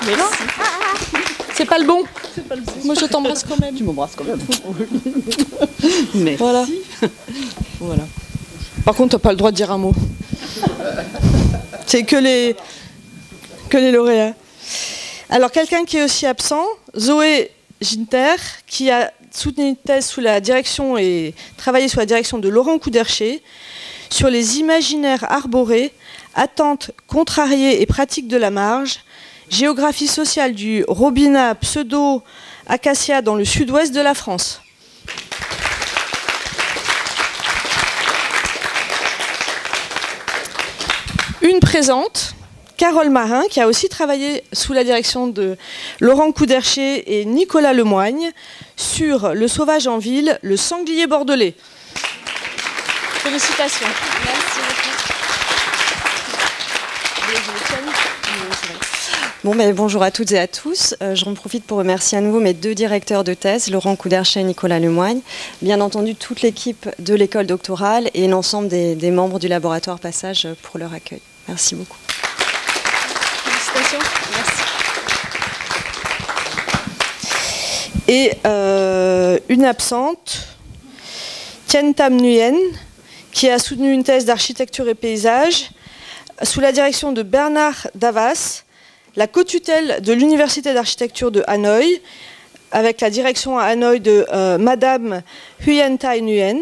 Mais non? C'est pas le bon. Moi, je t'embrasse quand même. Tu m'embrasses quand même. Merci. Voilà. voilà. Par contre, t'as pas le droit de dire un mot. C'est que les, que les lauréats. Alors, quelqu'un qui est aussi absent, Zoé Ginter, qui a soutenu une thèse sous la direction et travaillé sous la direction de Laurent Coudercher sur les imaginaires arborés, attentes contrariées et pratiques de la marge, géographie sociale du Robina pseudo-acacia dans le sud-ouest de la France. Une présente, Carole Marin, qui a aussi travaillé sous la direction de Laurent Coudercher et Nicolas Lemoigne sur Le sauvage en ville, le sanglier bordelais. Félicitations. Merci Bon, ben, bonjour à toutes et à tous. Euh, J'en profite pour remercier à nouveau mes deux directeurs de thèse, Laurent Couderchet et Nicolas Lemoigne. Bien entendu, toute l'équipe de l'école doctorale et l'ensemble des, des membres du laboratoire Passage pour leur accueil. Merci beaucoup. Félicitations. Merci. Et euh, une absente, Tien Tam Nguyen, qui a soutenu une thèse d'architecture et paysage sous la direction de Bernard Davas, la co-tutelle de l'Université d'architecture de Hanoï, avec la direction à Hanoï de euh, Madame Huyen Tai Nguyen,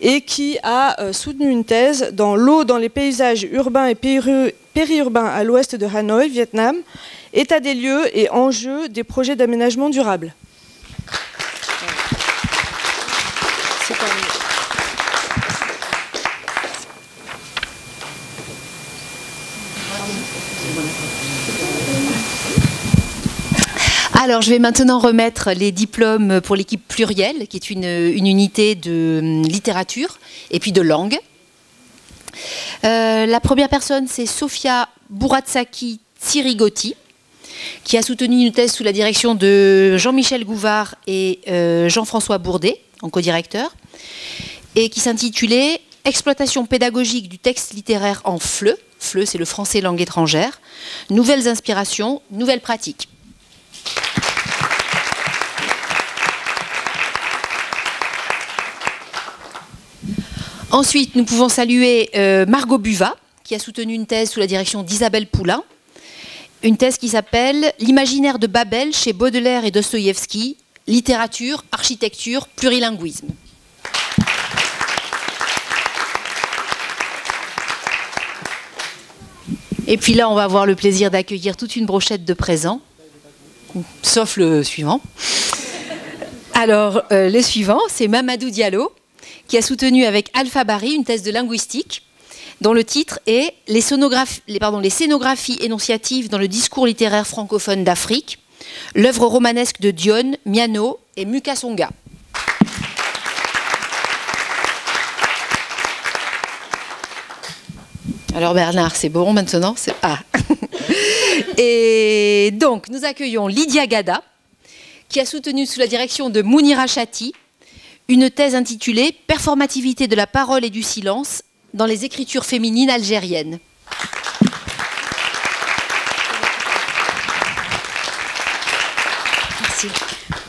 et qui a euh, soutenu une thèse dans l'eau dans les paysages urbains et péri- périurbains à l'ouest de Hanoï, Vietnam, état des lieux et enjeux des projets d'aménagement durable. C'est pas mieux. Alors, je vais maintenant remettre les diplômes pour l'équipe plurielle, qui est une, unité de hum, littérature et puis de langue. Euh, la première personne, c'est Sofia Bouratsaki Tsirigotti, qui a soutenu une thèse sous la direction de Jean-Michel Gouvard et euh, Jean-François Bourdet, en co-directeur, et qui s'intitulait Exploitation pédagogique du texte littéraire en FLE. FLE, c'est le français langue étrangère. Nouvelles inspirations, nouvelles pratiques. Ensuite, nous pouvons saluer euh, Margot Buva, qui a soutenu une thèse sous la direction d'Isabelle Poulain. Une thèse qui s'appelle L'imaginaire de Babel chez Baudelaire et Dostoïevski, littérature, architecture, plurilinguisme. Et puis là, on va avoir le plaisir d'accueillir toute une brochette de présents, sauf le suivant. Alors, euh, le suivant, c'est Mamadou Diallo, qui a soutenu avec Alpha Barry une thèse de linguistique, dont le titre est les, scénographies énonciatives dans le discours littéraire francophone d'Afrique, l'œuvre romanesque de Dione, Miano et Mukasonga. Alors Bernard, c'est bon maintenant? Ah. Et donc, nous accueillons Lydia Gada, qui a soutenu sous la direction de Mounira Chati une thèse intitulée Performativité de la parole et du silence dans les écritures féminines algériennes. Merci.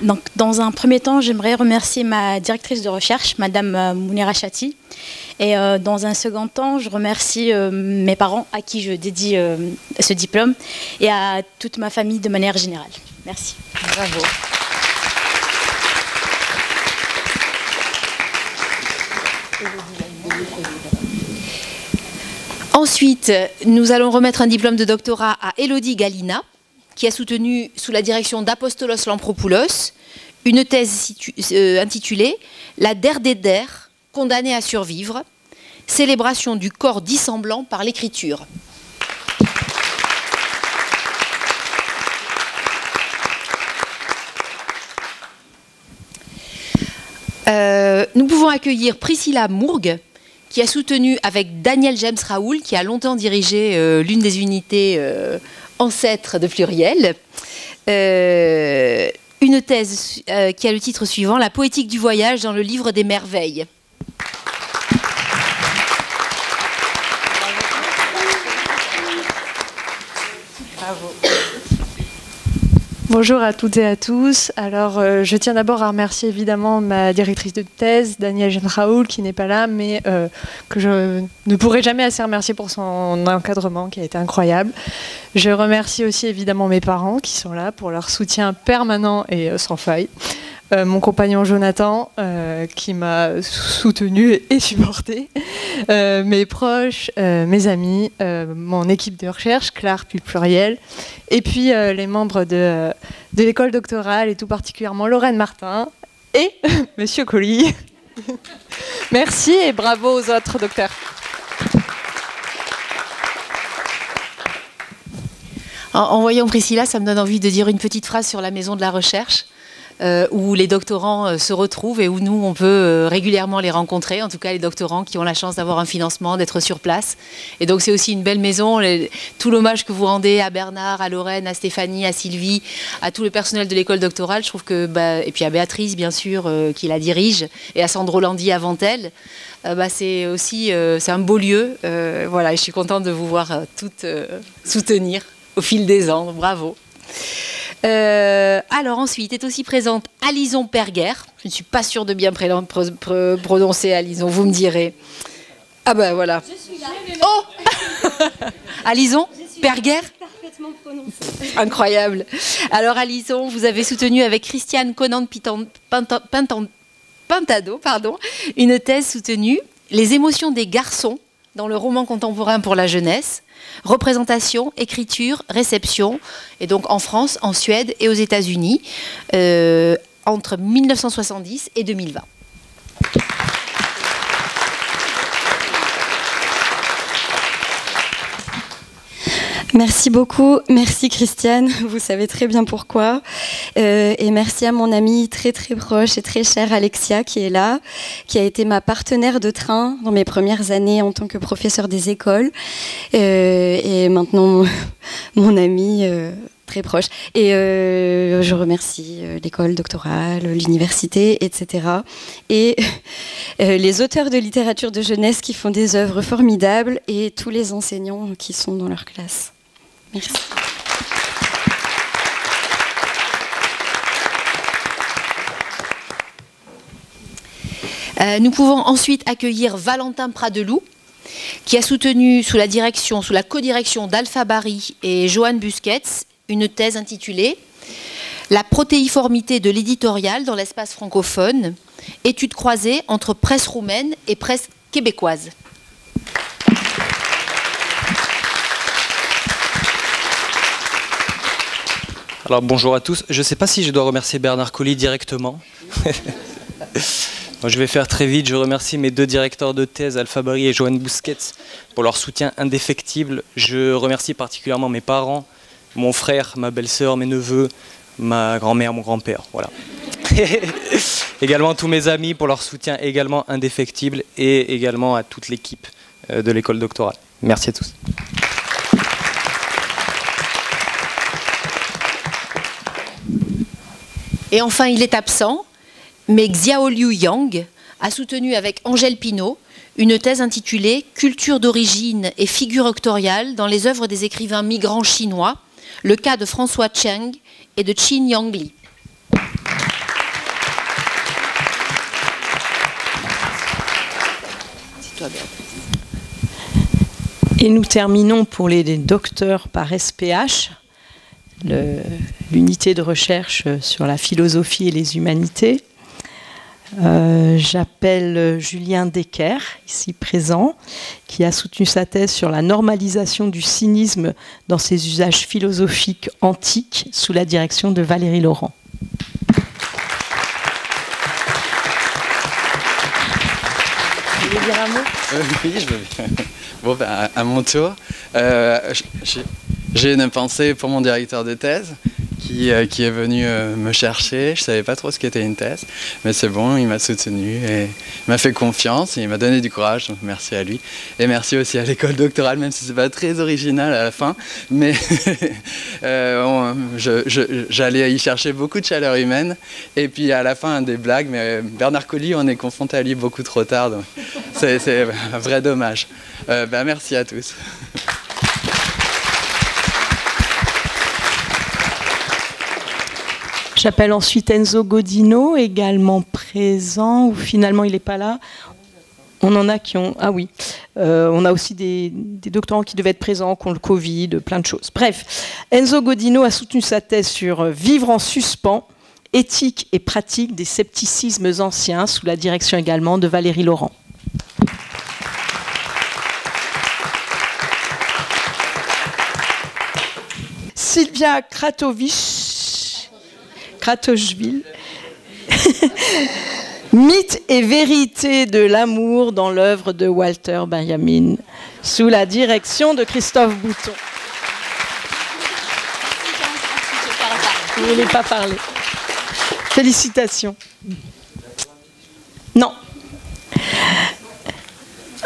Donc, dans un premier temps, j'aimerais remercier ma directrice de recherche, Madame euh, Mounira Chati. Et euh, dans un second temps, je remercie euh, mes parents à qui je dédie euh, ce diplôme et à toute ma famille de manière générale. Merci. Bravo. Ensuite, nous allons remettre un diplôme de doctorat à Elodie Galina, qui a soutenu sous la direction d'Apostolos Lampropoulos une thèse euh, intitulée La der des der, condamnée à survivre, célébration du corps dissemblant par l'écriture. Euh, nous pouvons accueillir Priscilla Mourgue, qui a soutenu avec Daniel James Raoul, qui a longtemps dirigé euh, l'une des unités euh, ancêtres de Pluriel, euh, une thèse qui a le titre suivant La poétique du voyage dans le livre des merveilles. Bonjour à toutes et à tous. Alors, euh, je tiens d'abord à remercier évidemment ma directrice de thèse, Danielle Jean Raoul, qui n'est pas là, mais euh, que je ne pourrai jamais assez remercier pour son encadrement qui a été incroyable. Je remercie aussi évidemment mes parents qui sont là pour leur soutien permanent et euh, sans faille. Euh, mon compagnon Jonathan, euh, qui m'a soutenu et supporté, euh, mes proches, mes amis, mon équipe de recherche, Claire puis Pluriel, et puis les membres de, l'école doctorale et tout particulièrement Lorraine Martin et Monsieur Colli. Merci et bravo aux autres docteurs. En voyant Priscilla, ça me donne envie de dire une petite phrase sur la maison de la recherche. Euh, où les doctorants euh, se retrouvent et où nous, on peut euh, régulièrement les rencontrer, en tout cas les doctorants qui ont la chance d'avoir un financement, d'être sur place. Et donc c'est aussi une belle maison. tout l'hommage que vous rendez à Bernard, à Lorraine, à Stéphanie, à Sylvie, à tout le personnel de l'école doctorale, je trouve que, bah, et puis à Béatrice, bien sûr, qui la dirige, et à Sandro Landi avant elle, bah, c'est aussi c'est un beau lieu. voilà, et je suis contente de vous voir toutes soutenir au fil des ans. Bravo. Euh, alors ensuite est aussi présente Alison Perguer. Je ne suis pas sûre de bien prononcer Alison, vous me direz. Ah ben voilà. Je suis là. Oh Alison Parfaitement prononcé. Incroyable. Alors Alison, vous avez soutenu avec Christiane Conan Pintado pardon, une thèse soutenue Les émotions des garçons dans le roman contemporain pour la jeunesse représentation, écriture, réception, et donc en France, en Suède et aux États-Unis, euh, entre 1970 et 2020. Merci beaucoup, merci Christiane, vous savez très bien pourquoi. Euh, et merci à mon amie très très proche et très chère Alexia qui est là, qui a été ma partenaire de train dans mes premières années en tant que professeur des écoles. Euh, et maintenant mon, amie euh, très proche. Et je remercie l'école doctorale, l'université, etc. Et les auteurs de littérature de jeunesse qui font des œuvres formidables et tous les enseignants qui sont dans leur classe. Euh, nous pouvons ensuite accueillir Valentin Pradelou, qui a soutenu sous la direction, sous la codirection d'Alpha Barry et Joanne Busquets, une thèse intitulée La protéiformité de l'éditorial dans l'espace francophone, étude croisée entre presse roumaine et presse québécoise. Alors bonjour à tous. Je ne sais pas si je dois remercier Bernard Colli directement. je vais faire très vite. Je remercie mes deux directeurs de thèse, Alpha Barry et Joanne Bousquet, pour leur soutien indéfectible. Je remercie particulièrement mes parents, mon frère, ma belle-sœur, mes neveux, ma grand-mère, mon grand-père. Voilà. également tous mes amis pour leur soutien également indéfectible et également à toute l'équipe euh, de l'école doctorale. Merci à tous. Et enfin, il est absent, mais Xiaoliu Yang a soutenu avec Angèle Pinault une thèse intitulée Culture d'origine et figure octoriale dans les œuvres des écrivains migrants chinois, le cas de François Cheng et de Qin Yangli. Et nous terminons pour les docteurs par SPH l'unité de recherche sur la philosophie et les humanités. Euh, j'appelle Julien Decker, ici présent, qui a soutenu sa thèse sur la normalisation du cynisme dans ses usages philosophiques antiques sous la direction de Valérie Laurent. Vous voulez dire un mot? Euh, Oui, je veux bien. Bon, ben, à mon tour, euh, j'ai une pensée pour mon directeur de thèse qui, euh, qui est venu euh, me chercher. Je savais pas trop ce qu'était une thèse, mais c'est bon, il m'a soutenu et m'a fait confiance et il m'a donné du courage. Donc merci à lui et merci aussi à l'école doctorale, même si c'est pas très original à la fin, mais euh, j'allais y chercher beaucoup de chaleur humaine et puis à la fin des blagues. Mais Bernard Colli, on est confronté à lui beaucoup trop tard, donc c'est un vrai dommage. Ben, merci à tous. J'appelle ensuite Enzo Godino, également présent, ou finalement il n'est pas là. On en a qui ont. Ah oui. Euh, on a aussi des, doctorants qui devaient être présents, qui ont le Covid, plein de choses. Bref, Enzo Godino a soutenu sa thèse sur euh, Vivre en suspens, éthique et pratique des scepticismes anciens, sous la direction également de Valérie Laurent. Sylvia Kratovic Kratochville. Mythe et vérité de l'amour dans l'œuvre de Walter Benjamin, sous la direction de Christophe Bouton. Vous ne pas parler. Félicitations. Non.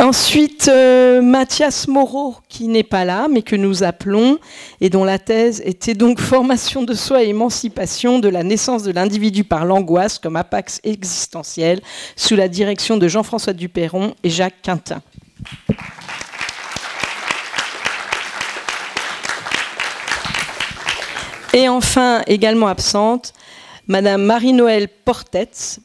Ensuite, euh, Mathias Moreau, qui n'est pas là, mais que nous appelons, et dont la thèse était donc formation de soi et émancipation de la naissance de l'individu par l'angoisse comme apax existentiel, sous la direction de Jean-François Duperron et Jacques Quintin. Et enfin, également absente, Madame Marie-Noël Portetz,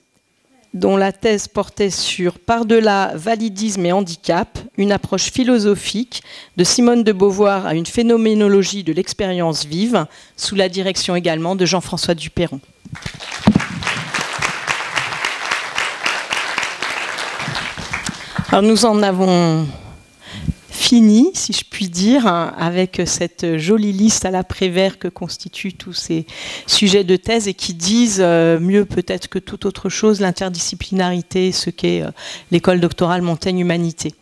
dont la thèse portait sur Par-delà validisme et handicap, une approche philosophique de Simone de Beauvoir à une phénoménologie de l'expérience vive, sous la direction également de Jean-François Duperron. Alors nous en avons fini, si je puis dire, avec cette jolie liste à l'après-vert que constituent tous ces sujets de thèse et qui disent euh, mieux peut-être que toute autre chose l'interdisciplinarité, ce qu'est euh, l'école doctorale Montaigne Humanité.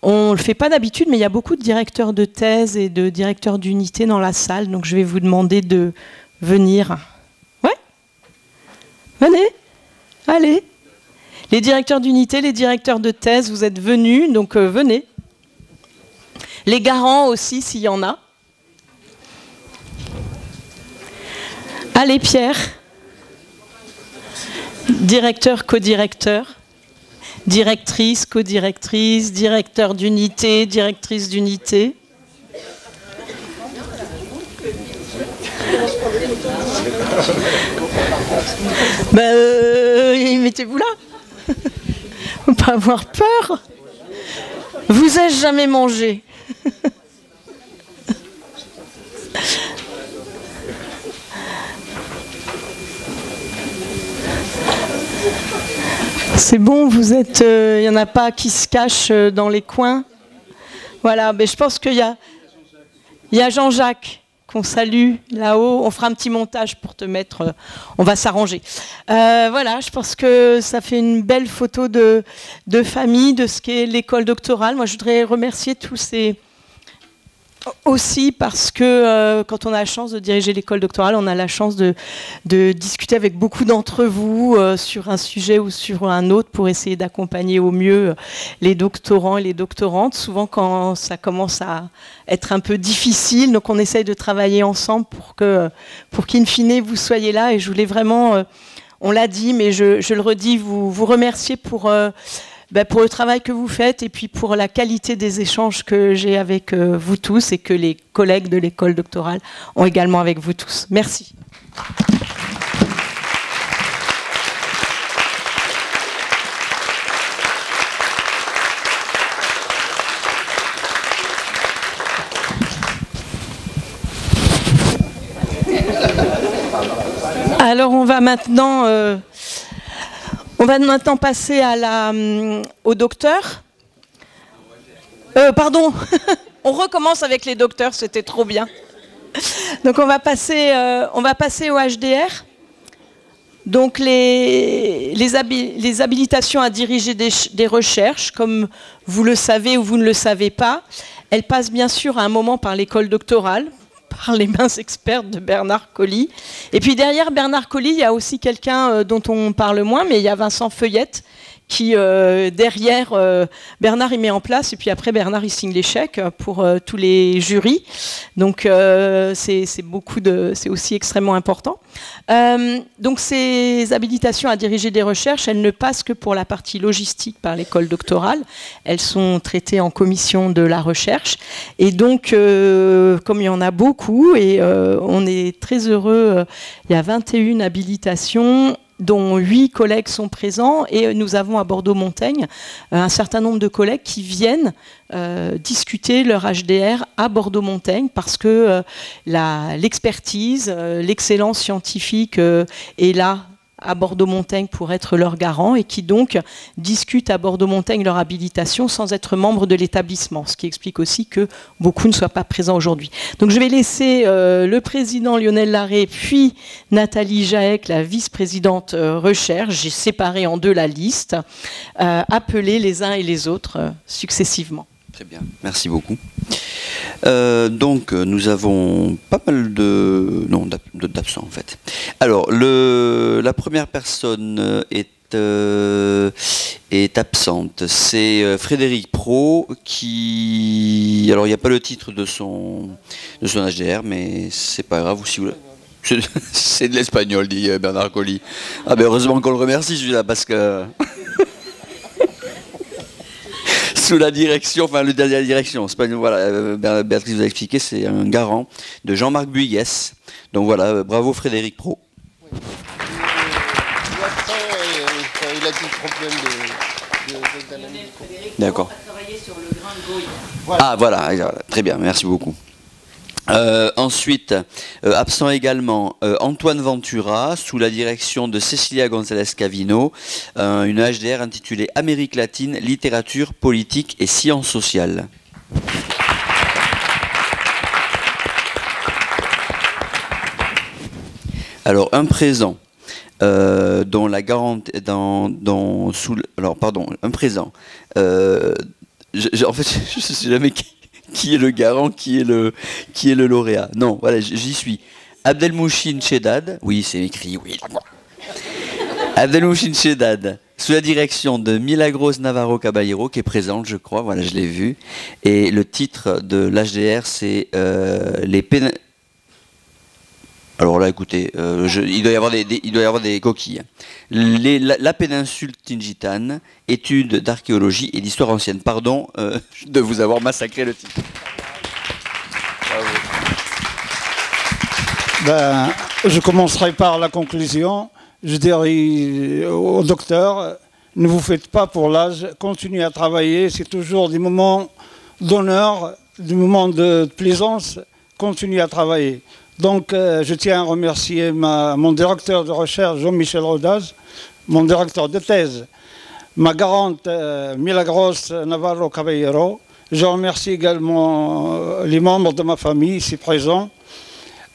On ne le fait pas d'habitude, mais il y a beaucoup de directeurs de thèse et de directeurs d'unité dans la salle, donc je vais vous demander de venir. Ouais Venez Allez les directeurs d'unité, les directeurs de thèse, vous êtes venus, donc euh, venez. Les garants aussi, s'il y en a. Allez, Pierre. Directeur, co-directeur. Directrice, co-directrice, directeur d'unité, directrice d'unité. ben, mettez-vous là. Faut pas avoir peur. Vous ai-je jamais mangé C'est bon, vous êtes. Il euh, n'y en a pas qui se cachent euh, dans les coins. Voilà, mais je pense qu'il y a, y a Jean-Jacques qu'on salue là-haut. On fera un petit montage pour te mettre. Euh, on va s'arranger. voilà, je pense que ça fait une belle photo de, de famille, de ce qu'est l'école doctorale. Moi, je voudrais remercier tous ces aussi parce que euh, quand on a la chance de diriger l'école doctorale, on a la chance de, discuter avec beaucoup d'entre vous euh, sur un sujet ou sur un autre pour essayer d'accompagner au mieux les doctorants et les doctorantes. Souvent quand ça commence à être un peu difficile, donc on essaye de travailler ensemble pour que, pour qu'in fine vous soyez là. Et je voulais vraiment, euh, on l'a dit, mais je, le redis, vous, vous remercier pour bah, pour le travail que vous faites et puis pour la qualité des échanges que j'ai avec euh, vous tous et que les collègues de l'école doctorale ont également avec vous tous. Merci. Alors on va maintenant euh, on va maintenant passer hum, au docteur. Euh, pardon, on recommence avec les docteurs, c'était trop bien. Donc on va passer, euh, au HDR. Donc les, les, habilitations à diriger des, des, recherches, comme vous le savez ou vous ne le savez pas, elles passent bien sûr à un moment par l'école doctorale par les mains expertes de Bernard Colli. Et puis derrière Bernard Colli, il y a aussi quelqu'un euh, dont on parle moins, mais il y a Vincent Feuillette, qui euh, derrière euh, Bernard il met en place et puis après Bernard il signe les chèques pour euh, tous les jurys. Donc c'est beaucoup de c'est aussi extrêmement important. Donc ces habilitations à diriger des recherches elles ne passent que pour la partie logistique par l'école doctorale. Elles sont traitées en commission de la recherche. Et donc comme il y en a beaucoup et on est très heureux il y a 21 habilitations dont huit collègues sont présents. Et nous avons à Bordeaux-Montaigne euh, un certain nombre de collègues qui viennent euh, discuter leur HDR à Bordeaux-Montaigne parce que euh, l'expertise, l'excellence scientifique est là à Bordeaux-Montaigne pour être leur garant et qui donc discutent à Bordeaux-Montaigne leur habilitation sans être membres de l'établissement, ce qui explique aussi que beaucoup ne soient pas présents aujourd'hui. Donc je vais laisser euh, le président Lionel Larré puis Nathalie Jaec, la vice-présidente euh, recherche, j'ai séparé en deux la liste, euh, appeler les uns et les autres successivement. Très bien, merci beaucoup. Euh, donc nous avons pas mal de non d'absents en fait. Alors le, la première personne est euh, est absente. C'est euh, Frédéric Pro qui alors il n'y a pas le titre de son de son HDR mais c'est pas grave si vous c'est de l'espagnol dit Bernard Colli. Ah ben heureusement qu'on le remercie celui-là parce que sous la direction, enfin le dernier direction. Voilà, euh, Béatrice vous a expliqué, c'est un garant de Jean-Marc Buyès. Donc voilà, euh, bravo Frédéric Pro. D'accord. Ah voilà, très bien, merci beaucoup. Euh, ensuite, euh, absent également euh, Antoine Ventura, sous la direction de Cecilia González Cavino, une HDR intitulée Amérique latine, littérature, politique et sciences sociales. Alors, un présent. dont la garantie dans, sous alors pardon un présent en fait je, ne sais jamais qui est le garant, qui est le, qui est le lauréat? Non, voilà, j'y suis. Abdelmouchine Chedad, oui, c'est écrit, oui, Abdelmouchine Chedad, sous la direction de Milagros Navarro Caballero, qui est présente, je crois, voilà, je l'ai vu. Et le titre de l'HDR, c'est euh, Les alors là, écoutez, euh, il, doit y avoir des, coquilles. la, péninsule Tingitane, études d'archéologie et d'histoire ancienne. Pardon euh, de vous avoir massacré le titre. Ben, je commencerai par la conclusion. Je dirais au docteur, ne vous faites pas pour l'âge, continuez à travailler. C'est toujours des moments d'honneur, des moments de plaisance. Continuez à travailler. Donc, euh, je tiens à remercier mon directeur de recherche, Jean-Michel Rodaz, mon directeur de thèse, ma garante euh, Milagros Navarro Caballero. Je remercie également euh, les membres de ma famille ici présents.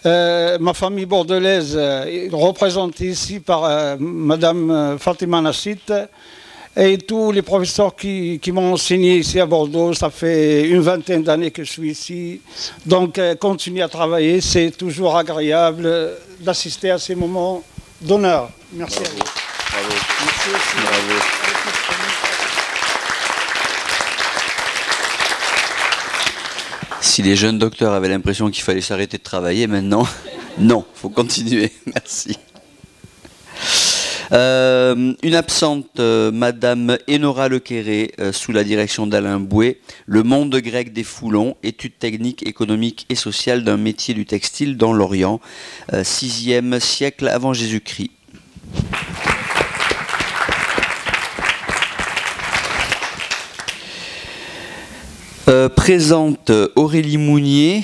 ma famille bordelaise, représentée ici par Madame Fatima Nassit, et tous les professeurs qui, m'ont enseigné ici à Bordeaux. Ça fait une vingtaine d'années que je suis ici. Donc, euh, continuez à travailler. C'est toujours agréable d'assister à ces moments d'honneur. Merci à vous. Bravo. Si les jeunes docteurs avaient l'impression qu'il fallait s'arrêter de travailler maintenant, non, il faut continuer. Merci. Euh, une absente, euh, Madame Enora Lequéré, euh, sous la direction d'Alain Bouet, Le monde grec des foulons, études techniques, économiques et sociales d'un métier du textile dans l'Orient, 6e siècle avant Jésus-Christ. Présente Aurélie Mounier,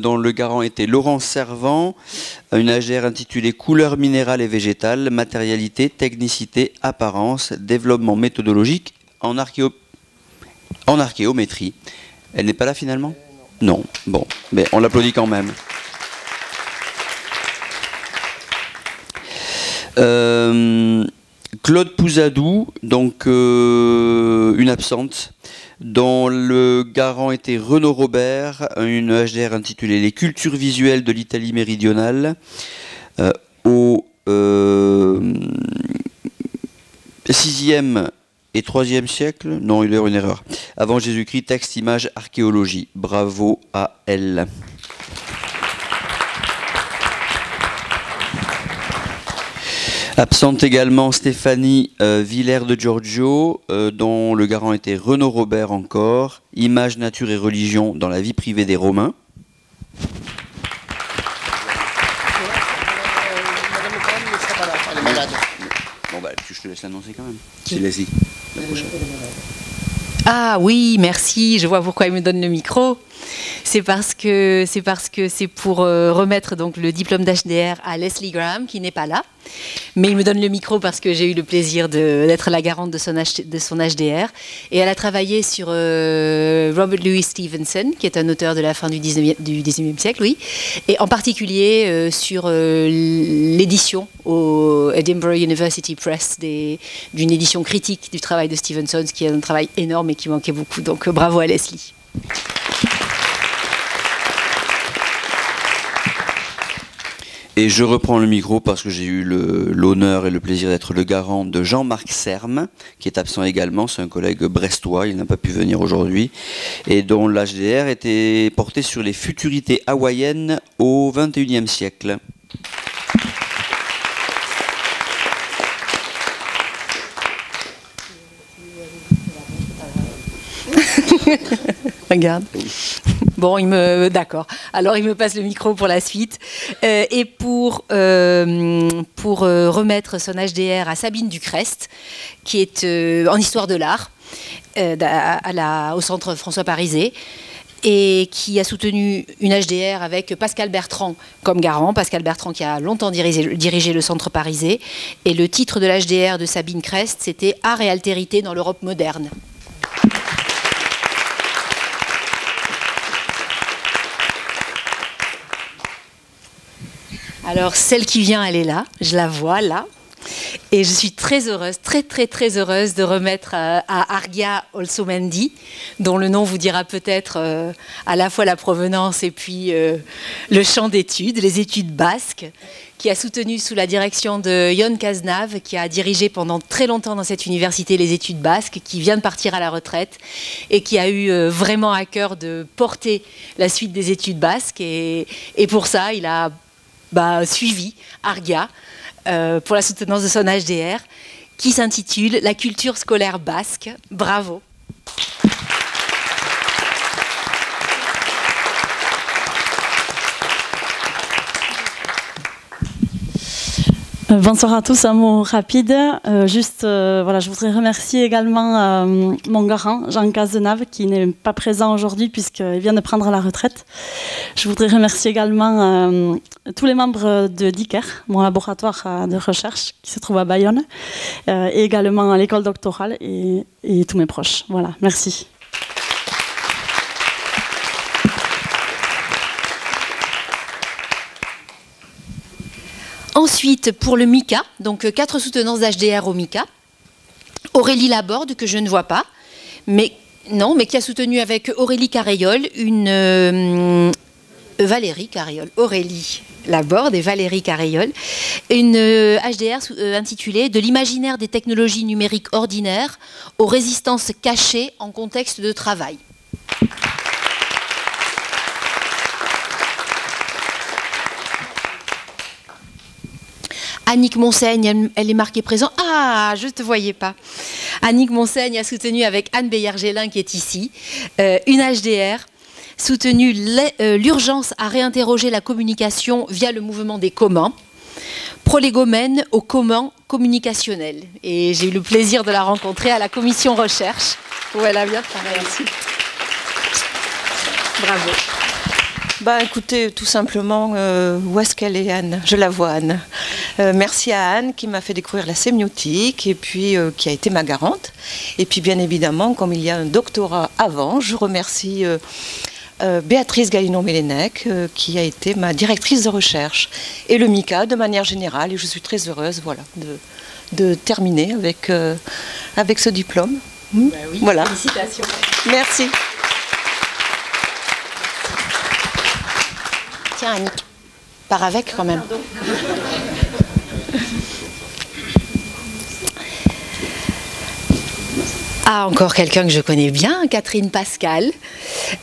dont le garant était Laurent Servant, une AGR intitulée Couleurs minérales et végétales, matérialité, technicité, apparence, développement méthodologique en, archéométrie. Elle n'est pas là finalement? Non. Bon, mais on l'applaudit quand même. Euh, Claude Pouzadou, donc euh, une absente, dont le garant était Renaud Robert, une HDR intitulée Les cultures visuelles de l'Italie méridionale, euh, au 6e euh, et 3e siècle, non, il y a une erreur, avant Jésus-Christ, texte, image, archéologie. Bravo à elle. Absente également Stéphanie euh, Villers de Giorgio, euh, dont le garant était Renaud Robert encore, Image, nature et religion dans la vie privée des Romains. Bon bah, je te laisse l'annoncer quand même. C'est Leslie, la prochaine. Ah oui, merci. Je vois pourquoi il me donne le micro. C'est parce que c'est parce que c'est pour euh, remettre donc le diplôme d'HDR à Leslie Graham qui n'est pas là, mais il me donne le micro parce que j'ai eu le plaisir d'être la garante de son, HDR et elle a travaillé sur euh, Robert Louis Stevenson qui est un auteur de la fin du 19e, du 19e siècle, oui, et en particulier euh, sur l'édition au Edinburgh University Press d'une édition critique du travail de Stevenson, ce qui est un travail énorme et qui manquait beaucoup. Donc bravo à Leslie. Et je reprends le micro parce que j'ai eu l'honneur et le plaisir d'être le garant de Jean-Marc Serme, qui est absent également, c'est un collègue brestois, il n'a pas pu venir aujourd'hui, et dont l'HDR était porté sur les futurités hawaïennes au XXIe siècle. Regarde. Bon, il me, d'accord. Alors, il me passe le micro pour la suite. Euh, et pour, euh, pour euh, remettre son HDR à Sabine Ducrest, qui est en histoire de l'art, au centre François Parisé et qui a soutenu une HDR avec Pascal Bertrand comme garant. Pascal Bertrand qui a longtemps dirigé, dirigé le centre parisé. Et le titre de l'HDR de Sabine Crest, c'était Art et altérité dans l'Europe moderne. Alors, celle qui vient, elle est là. Je la vois là. Et je suis très heureuse, très très très heureuse de remettre euh, à, Argia Olsomendi, dont le nom vous dira peut-être euh, à la fois la provenance et puis euh, le champ d'études, les études basques, qui a soutenu sous la direction de Yon Kaznav, qui a dirigé pendant très longtemps dans cette université les études basques, qui vient de partir à la retraite et qui a eu vraiment à cœur de porter la suite des études basques. Et, et pour ça, il a bah, suivi Arga euh, pour la soutenance de son HDR qui s'intitule La culture scolaire basque. Bravo. Bonsoir à tous, un mot rapide. Euh, juste, euh, voilà, je voudrais remercier également mon garant, Jean Cazenave, qui n'est pas présent aujourd'hui puisqu'il vient de prendre la retraite. Je voudrais remercier également tous les membres de DICER, mon laboratoire de recherche qui se trouve à Bayonne, et également l'école doctorale et, et tous mes proches. Voilà, merci. Ensuite, pour le MICA, donc euh, quatre soutenances d'HDR au MICA. Aurélie Laborde, que je ne vois pas, mais non, mais qui a soutenu avec Aurélie Carayol une euh, Valérie Carayol, Aurélie Laborde et Valérie Carayol, une HDR euh, intitulée De l'imaginaire des technologies numériques ordinaires aux résistances cachées en contexte de travail. Annick Monseigne, elle, est marquée présent. Ah, je ne te voyais pas. Annick Monseigne a soutenu avec Anne Beyer-Gélin qui est ici, euh, une HDR soutenu euh, l'urgence à réinterroger la communication via le mouvement des communs, prolégomène au commun communicationnel. Et j'ai eu le plaisir de la rencontrer à la commission recherche, où elle a bien travaillé. Bravo. Bah écoutez, tout simplement, euh, où est-ce qu'elle est Anne? Je la vois Anne. Euh, merci à Anne qui m'a fait découvrir la sémiotique et puis euh, qui a été ma garante. Et puis bien évidemment, comme il y a un doctorat avant, je remercie Béatrice Galinon-Mélenec qui a été ma directrice de recherche et le MICA de manière générale. Et je suis très heureuse voilà, de, terminer avec, avec ce diplôme. Bah voilà. Félicitations. Merci. Tiens, avec quand même. Ah, encore quelqu'un que je connais bien, Catherine Pascal,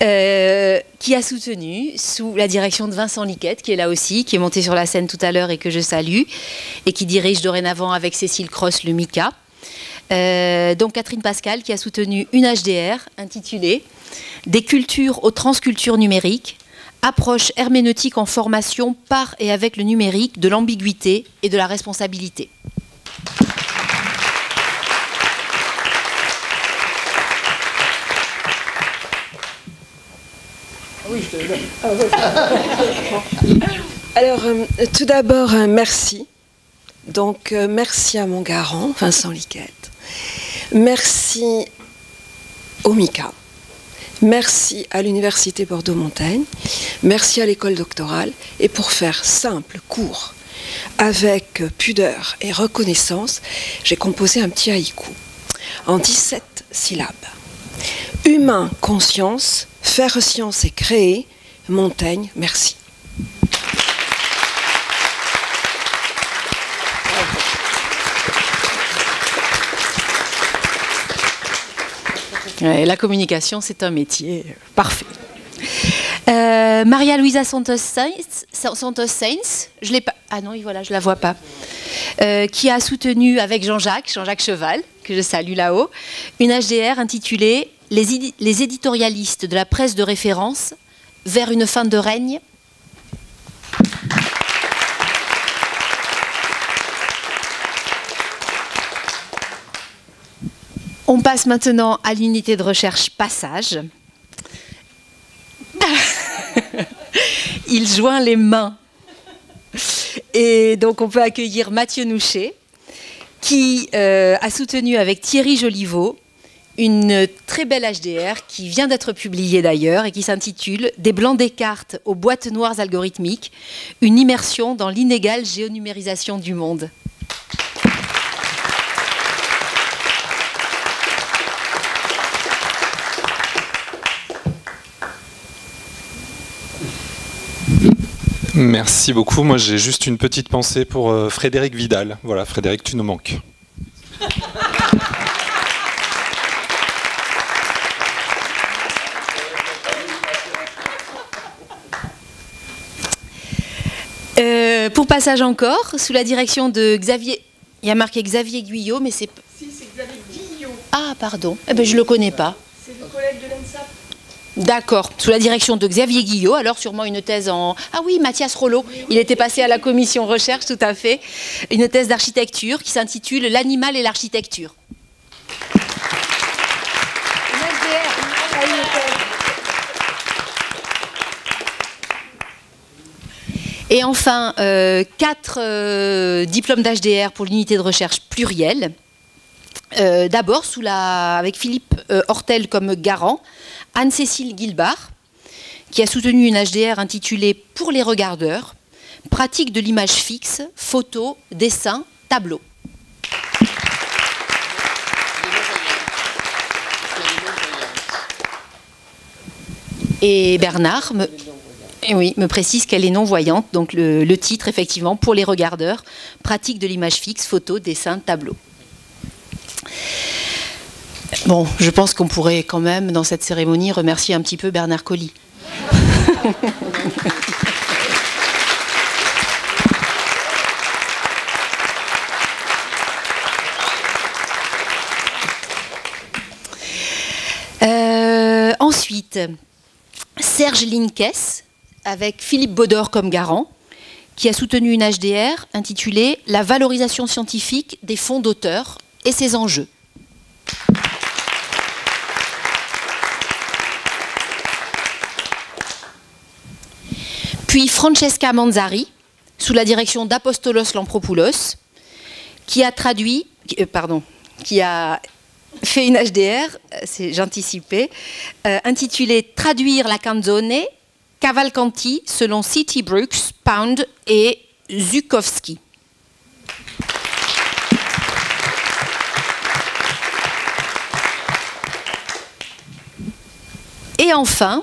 euh, qui a soutenu, sous la direction de Vincent Liquette, qui est là aussi, qui est monté sur la scène tout à l'heure et que je salue, et qui dirige dorénavant avec Cécile Cross le MICA. Euh, donc Catherine Pascal qui a soutenu une HDR intitulée Des cultures aux transcultures numériques, approche herméneutique en formation par et avec le numérique de l'ambiguïté et de la responsabilité. Alors, euh, tout d'abord, euh, merci. Donc, euh, merci à mon garant, Vincent Liquette. Merci au MICA. Merci à l'Université Bordeaux-Montaigne. Merci à l'école doctorale. Et pour faire simple, court, avec pudeur et reconnaissance, j'ai composé un petit haïku en 17 syllabes. Humain, conscience, faire science et créer, Montaigne, merci. La communication, c'est un métier parfait. Euh, Maria Luisa Santos Sainz, je l'ai pas. Ah non, voilà, je la vois pas. Euh, qui a soutenu avec Jean-Jacques, Jean-Jacques Cheval, que je salue là-haut, une HDR intitulée les éditorialistes de la presse de référence vers une fin de règne. On passe maintenant à l'unité de recherche passage. Il joint les mains. Et donc on peut accueillir Mathieu Nouchet, qui euh, a soutenu avec Thierry Joliveau une très belle HDR qui vient d'être publiée d'ailleurs et qui s'intitule Des blancs des cartes aux boîtes noires algorithmiques, une immersion dans l'inégale géonumérisation du monde. Merci beaucoup. Moi, j'ai juste une petite pensée pour euh, Frédéric Vidal. Voilà, Frédéric, tu nous manques. Euh, pour passage encore, sous la direction de Xavier. Il y a marqué Xavier Guyot, mais c'est. Si, c'est Xavier Guillot. Ah, pardon. Eh ben, je ne le connais pas. C'est le collègue de l'ENSAP. D'accord, sous la direction de Xavier Guillot, alors sûrement une thèse en... Ah oui, Mathias Rollo, il était passé à la commission recherche, tout à fait, une thèse d'architecture qui s'intitule L'animal et l'architecture. Et enfin, euh, quatre euh, diplômes d'HDR pour l'unité de recherche plurielle. Euh, d'abord, avec Philippe Hortel comme garant, Anne-Cécile Guilbard, qui a soutenu une HDR intitulée Pour les regardeurs, pratique de l'image fixe, photo, dessin, tableau. Et Bernard me, précise qu'elle est non-voyante, donc le, titre, effectivement, pour les regardeurs, pratique de l'image fixe, photo, dessin, tableau. Bon, je pense qu'on pourrait quand même, dans cette cérémonie, remercier un petit peu Bernard Colli. Euh, ensuite, Serge Linkes, avec Philippe Baudor comme garant, qui a soutenu une HDR intitulée La valorisation scientifique des fonds d'auteurs et ses enjeux. Puis Francesca Manzari, sous la direction d'Apostolos Lampropoulos, qui a traduit, euh, pardon, qui a fait une HDR, euh, j'anticipais, euh, intitulée Traduire la canzone Cavalcanti selon City Brooks, Pound et Zukowski. Et enfin,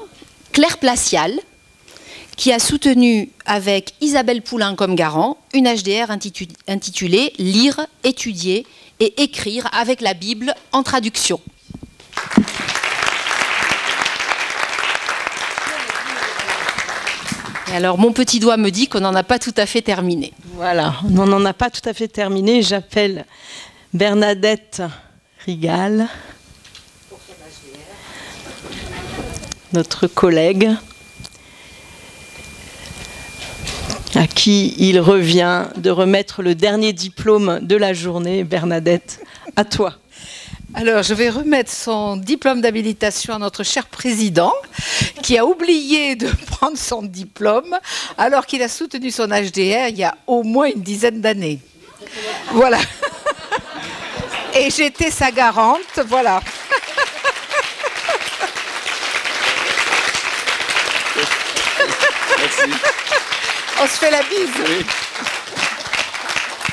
Claire Placial, qui a soutenu avec Isabelle Poulain comme garant une HDR intitulée Lire, étudier et écrire avec la Bible en traduction. Et alors, mon petit doigt me dit qu'on n'en a pas tout à fait terminé. Voilà, on n'en a pas tout à fait terminé. J'appelle Bernadette Rigal, notre collègue, à qui il revient de remettre le dernier diplôme de la journée. Bernadette, à toi. Alors, je vais remettre son diplôme d'habilitation à notre cher président, qui a oublié de prendre son diplôme, alors qu'il a soutenu son HDR il y a au moins une dizaine d'années. Voilà. Et j'étais sa garante, voilà. On se fait la bise.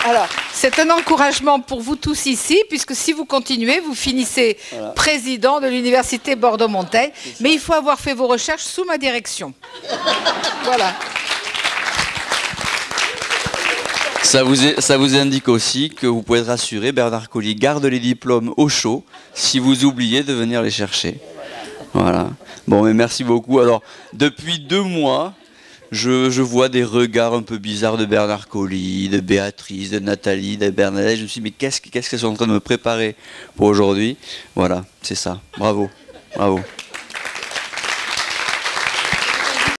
Alors, c'est un encouragement pour vous tous ici, puisque si vous continuez, vous finissez président de l'université Bordeaux-Montaigne. Mais il faut avoir fait vos recherches sous ma direction. voilà. Ça vous, ça vous, indique aussi que vous pouvez être rassuré, Bernard Colli garde les diplômes au chaud si vous oubliez de venir les chercher. Voilà. Bon, mais merci beaucoup. Alors, depuis deux mois, je, vois des regards un peu bizarres de Bernard Colli, de Béatrice, de Nathalie, de Bernadette. Je me suis dit, mais qu'est-ce qu'elles sont en train de me préparer pour aujourd'hui? Voilà, c'est ça. Bravo. Bravo.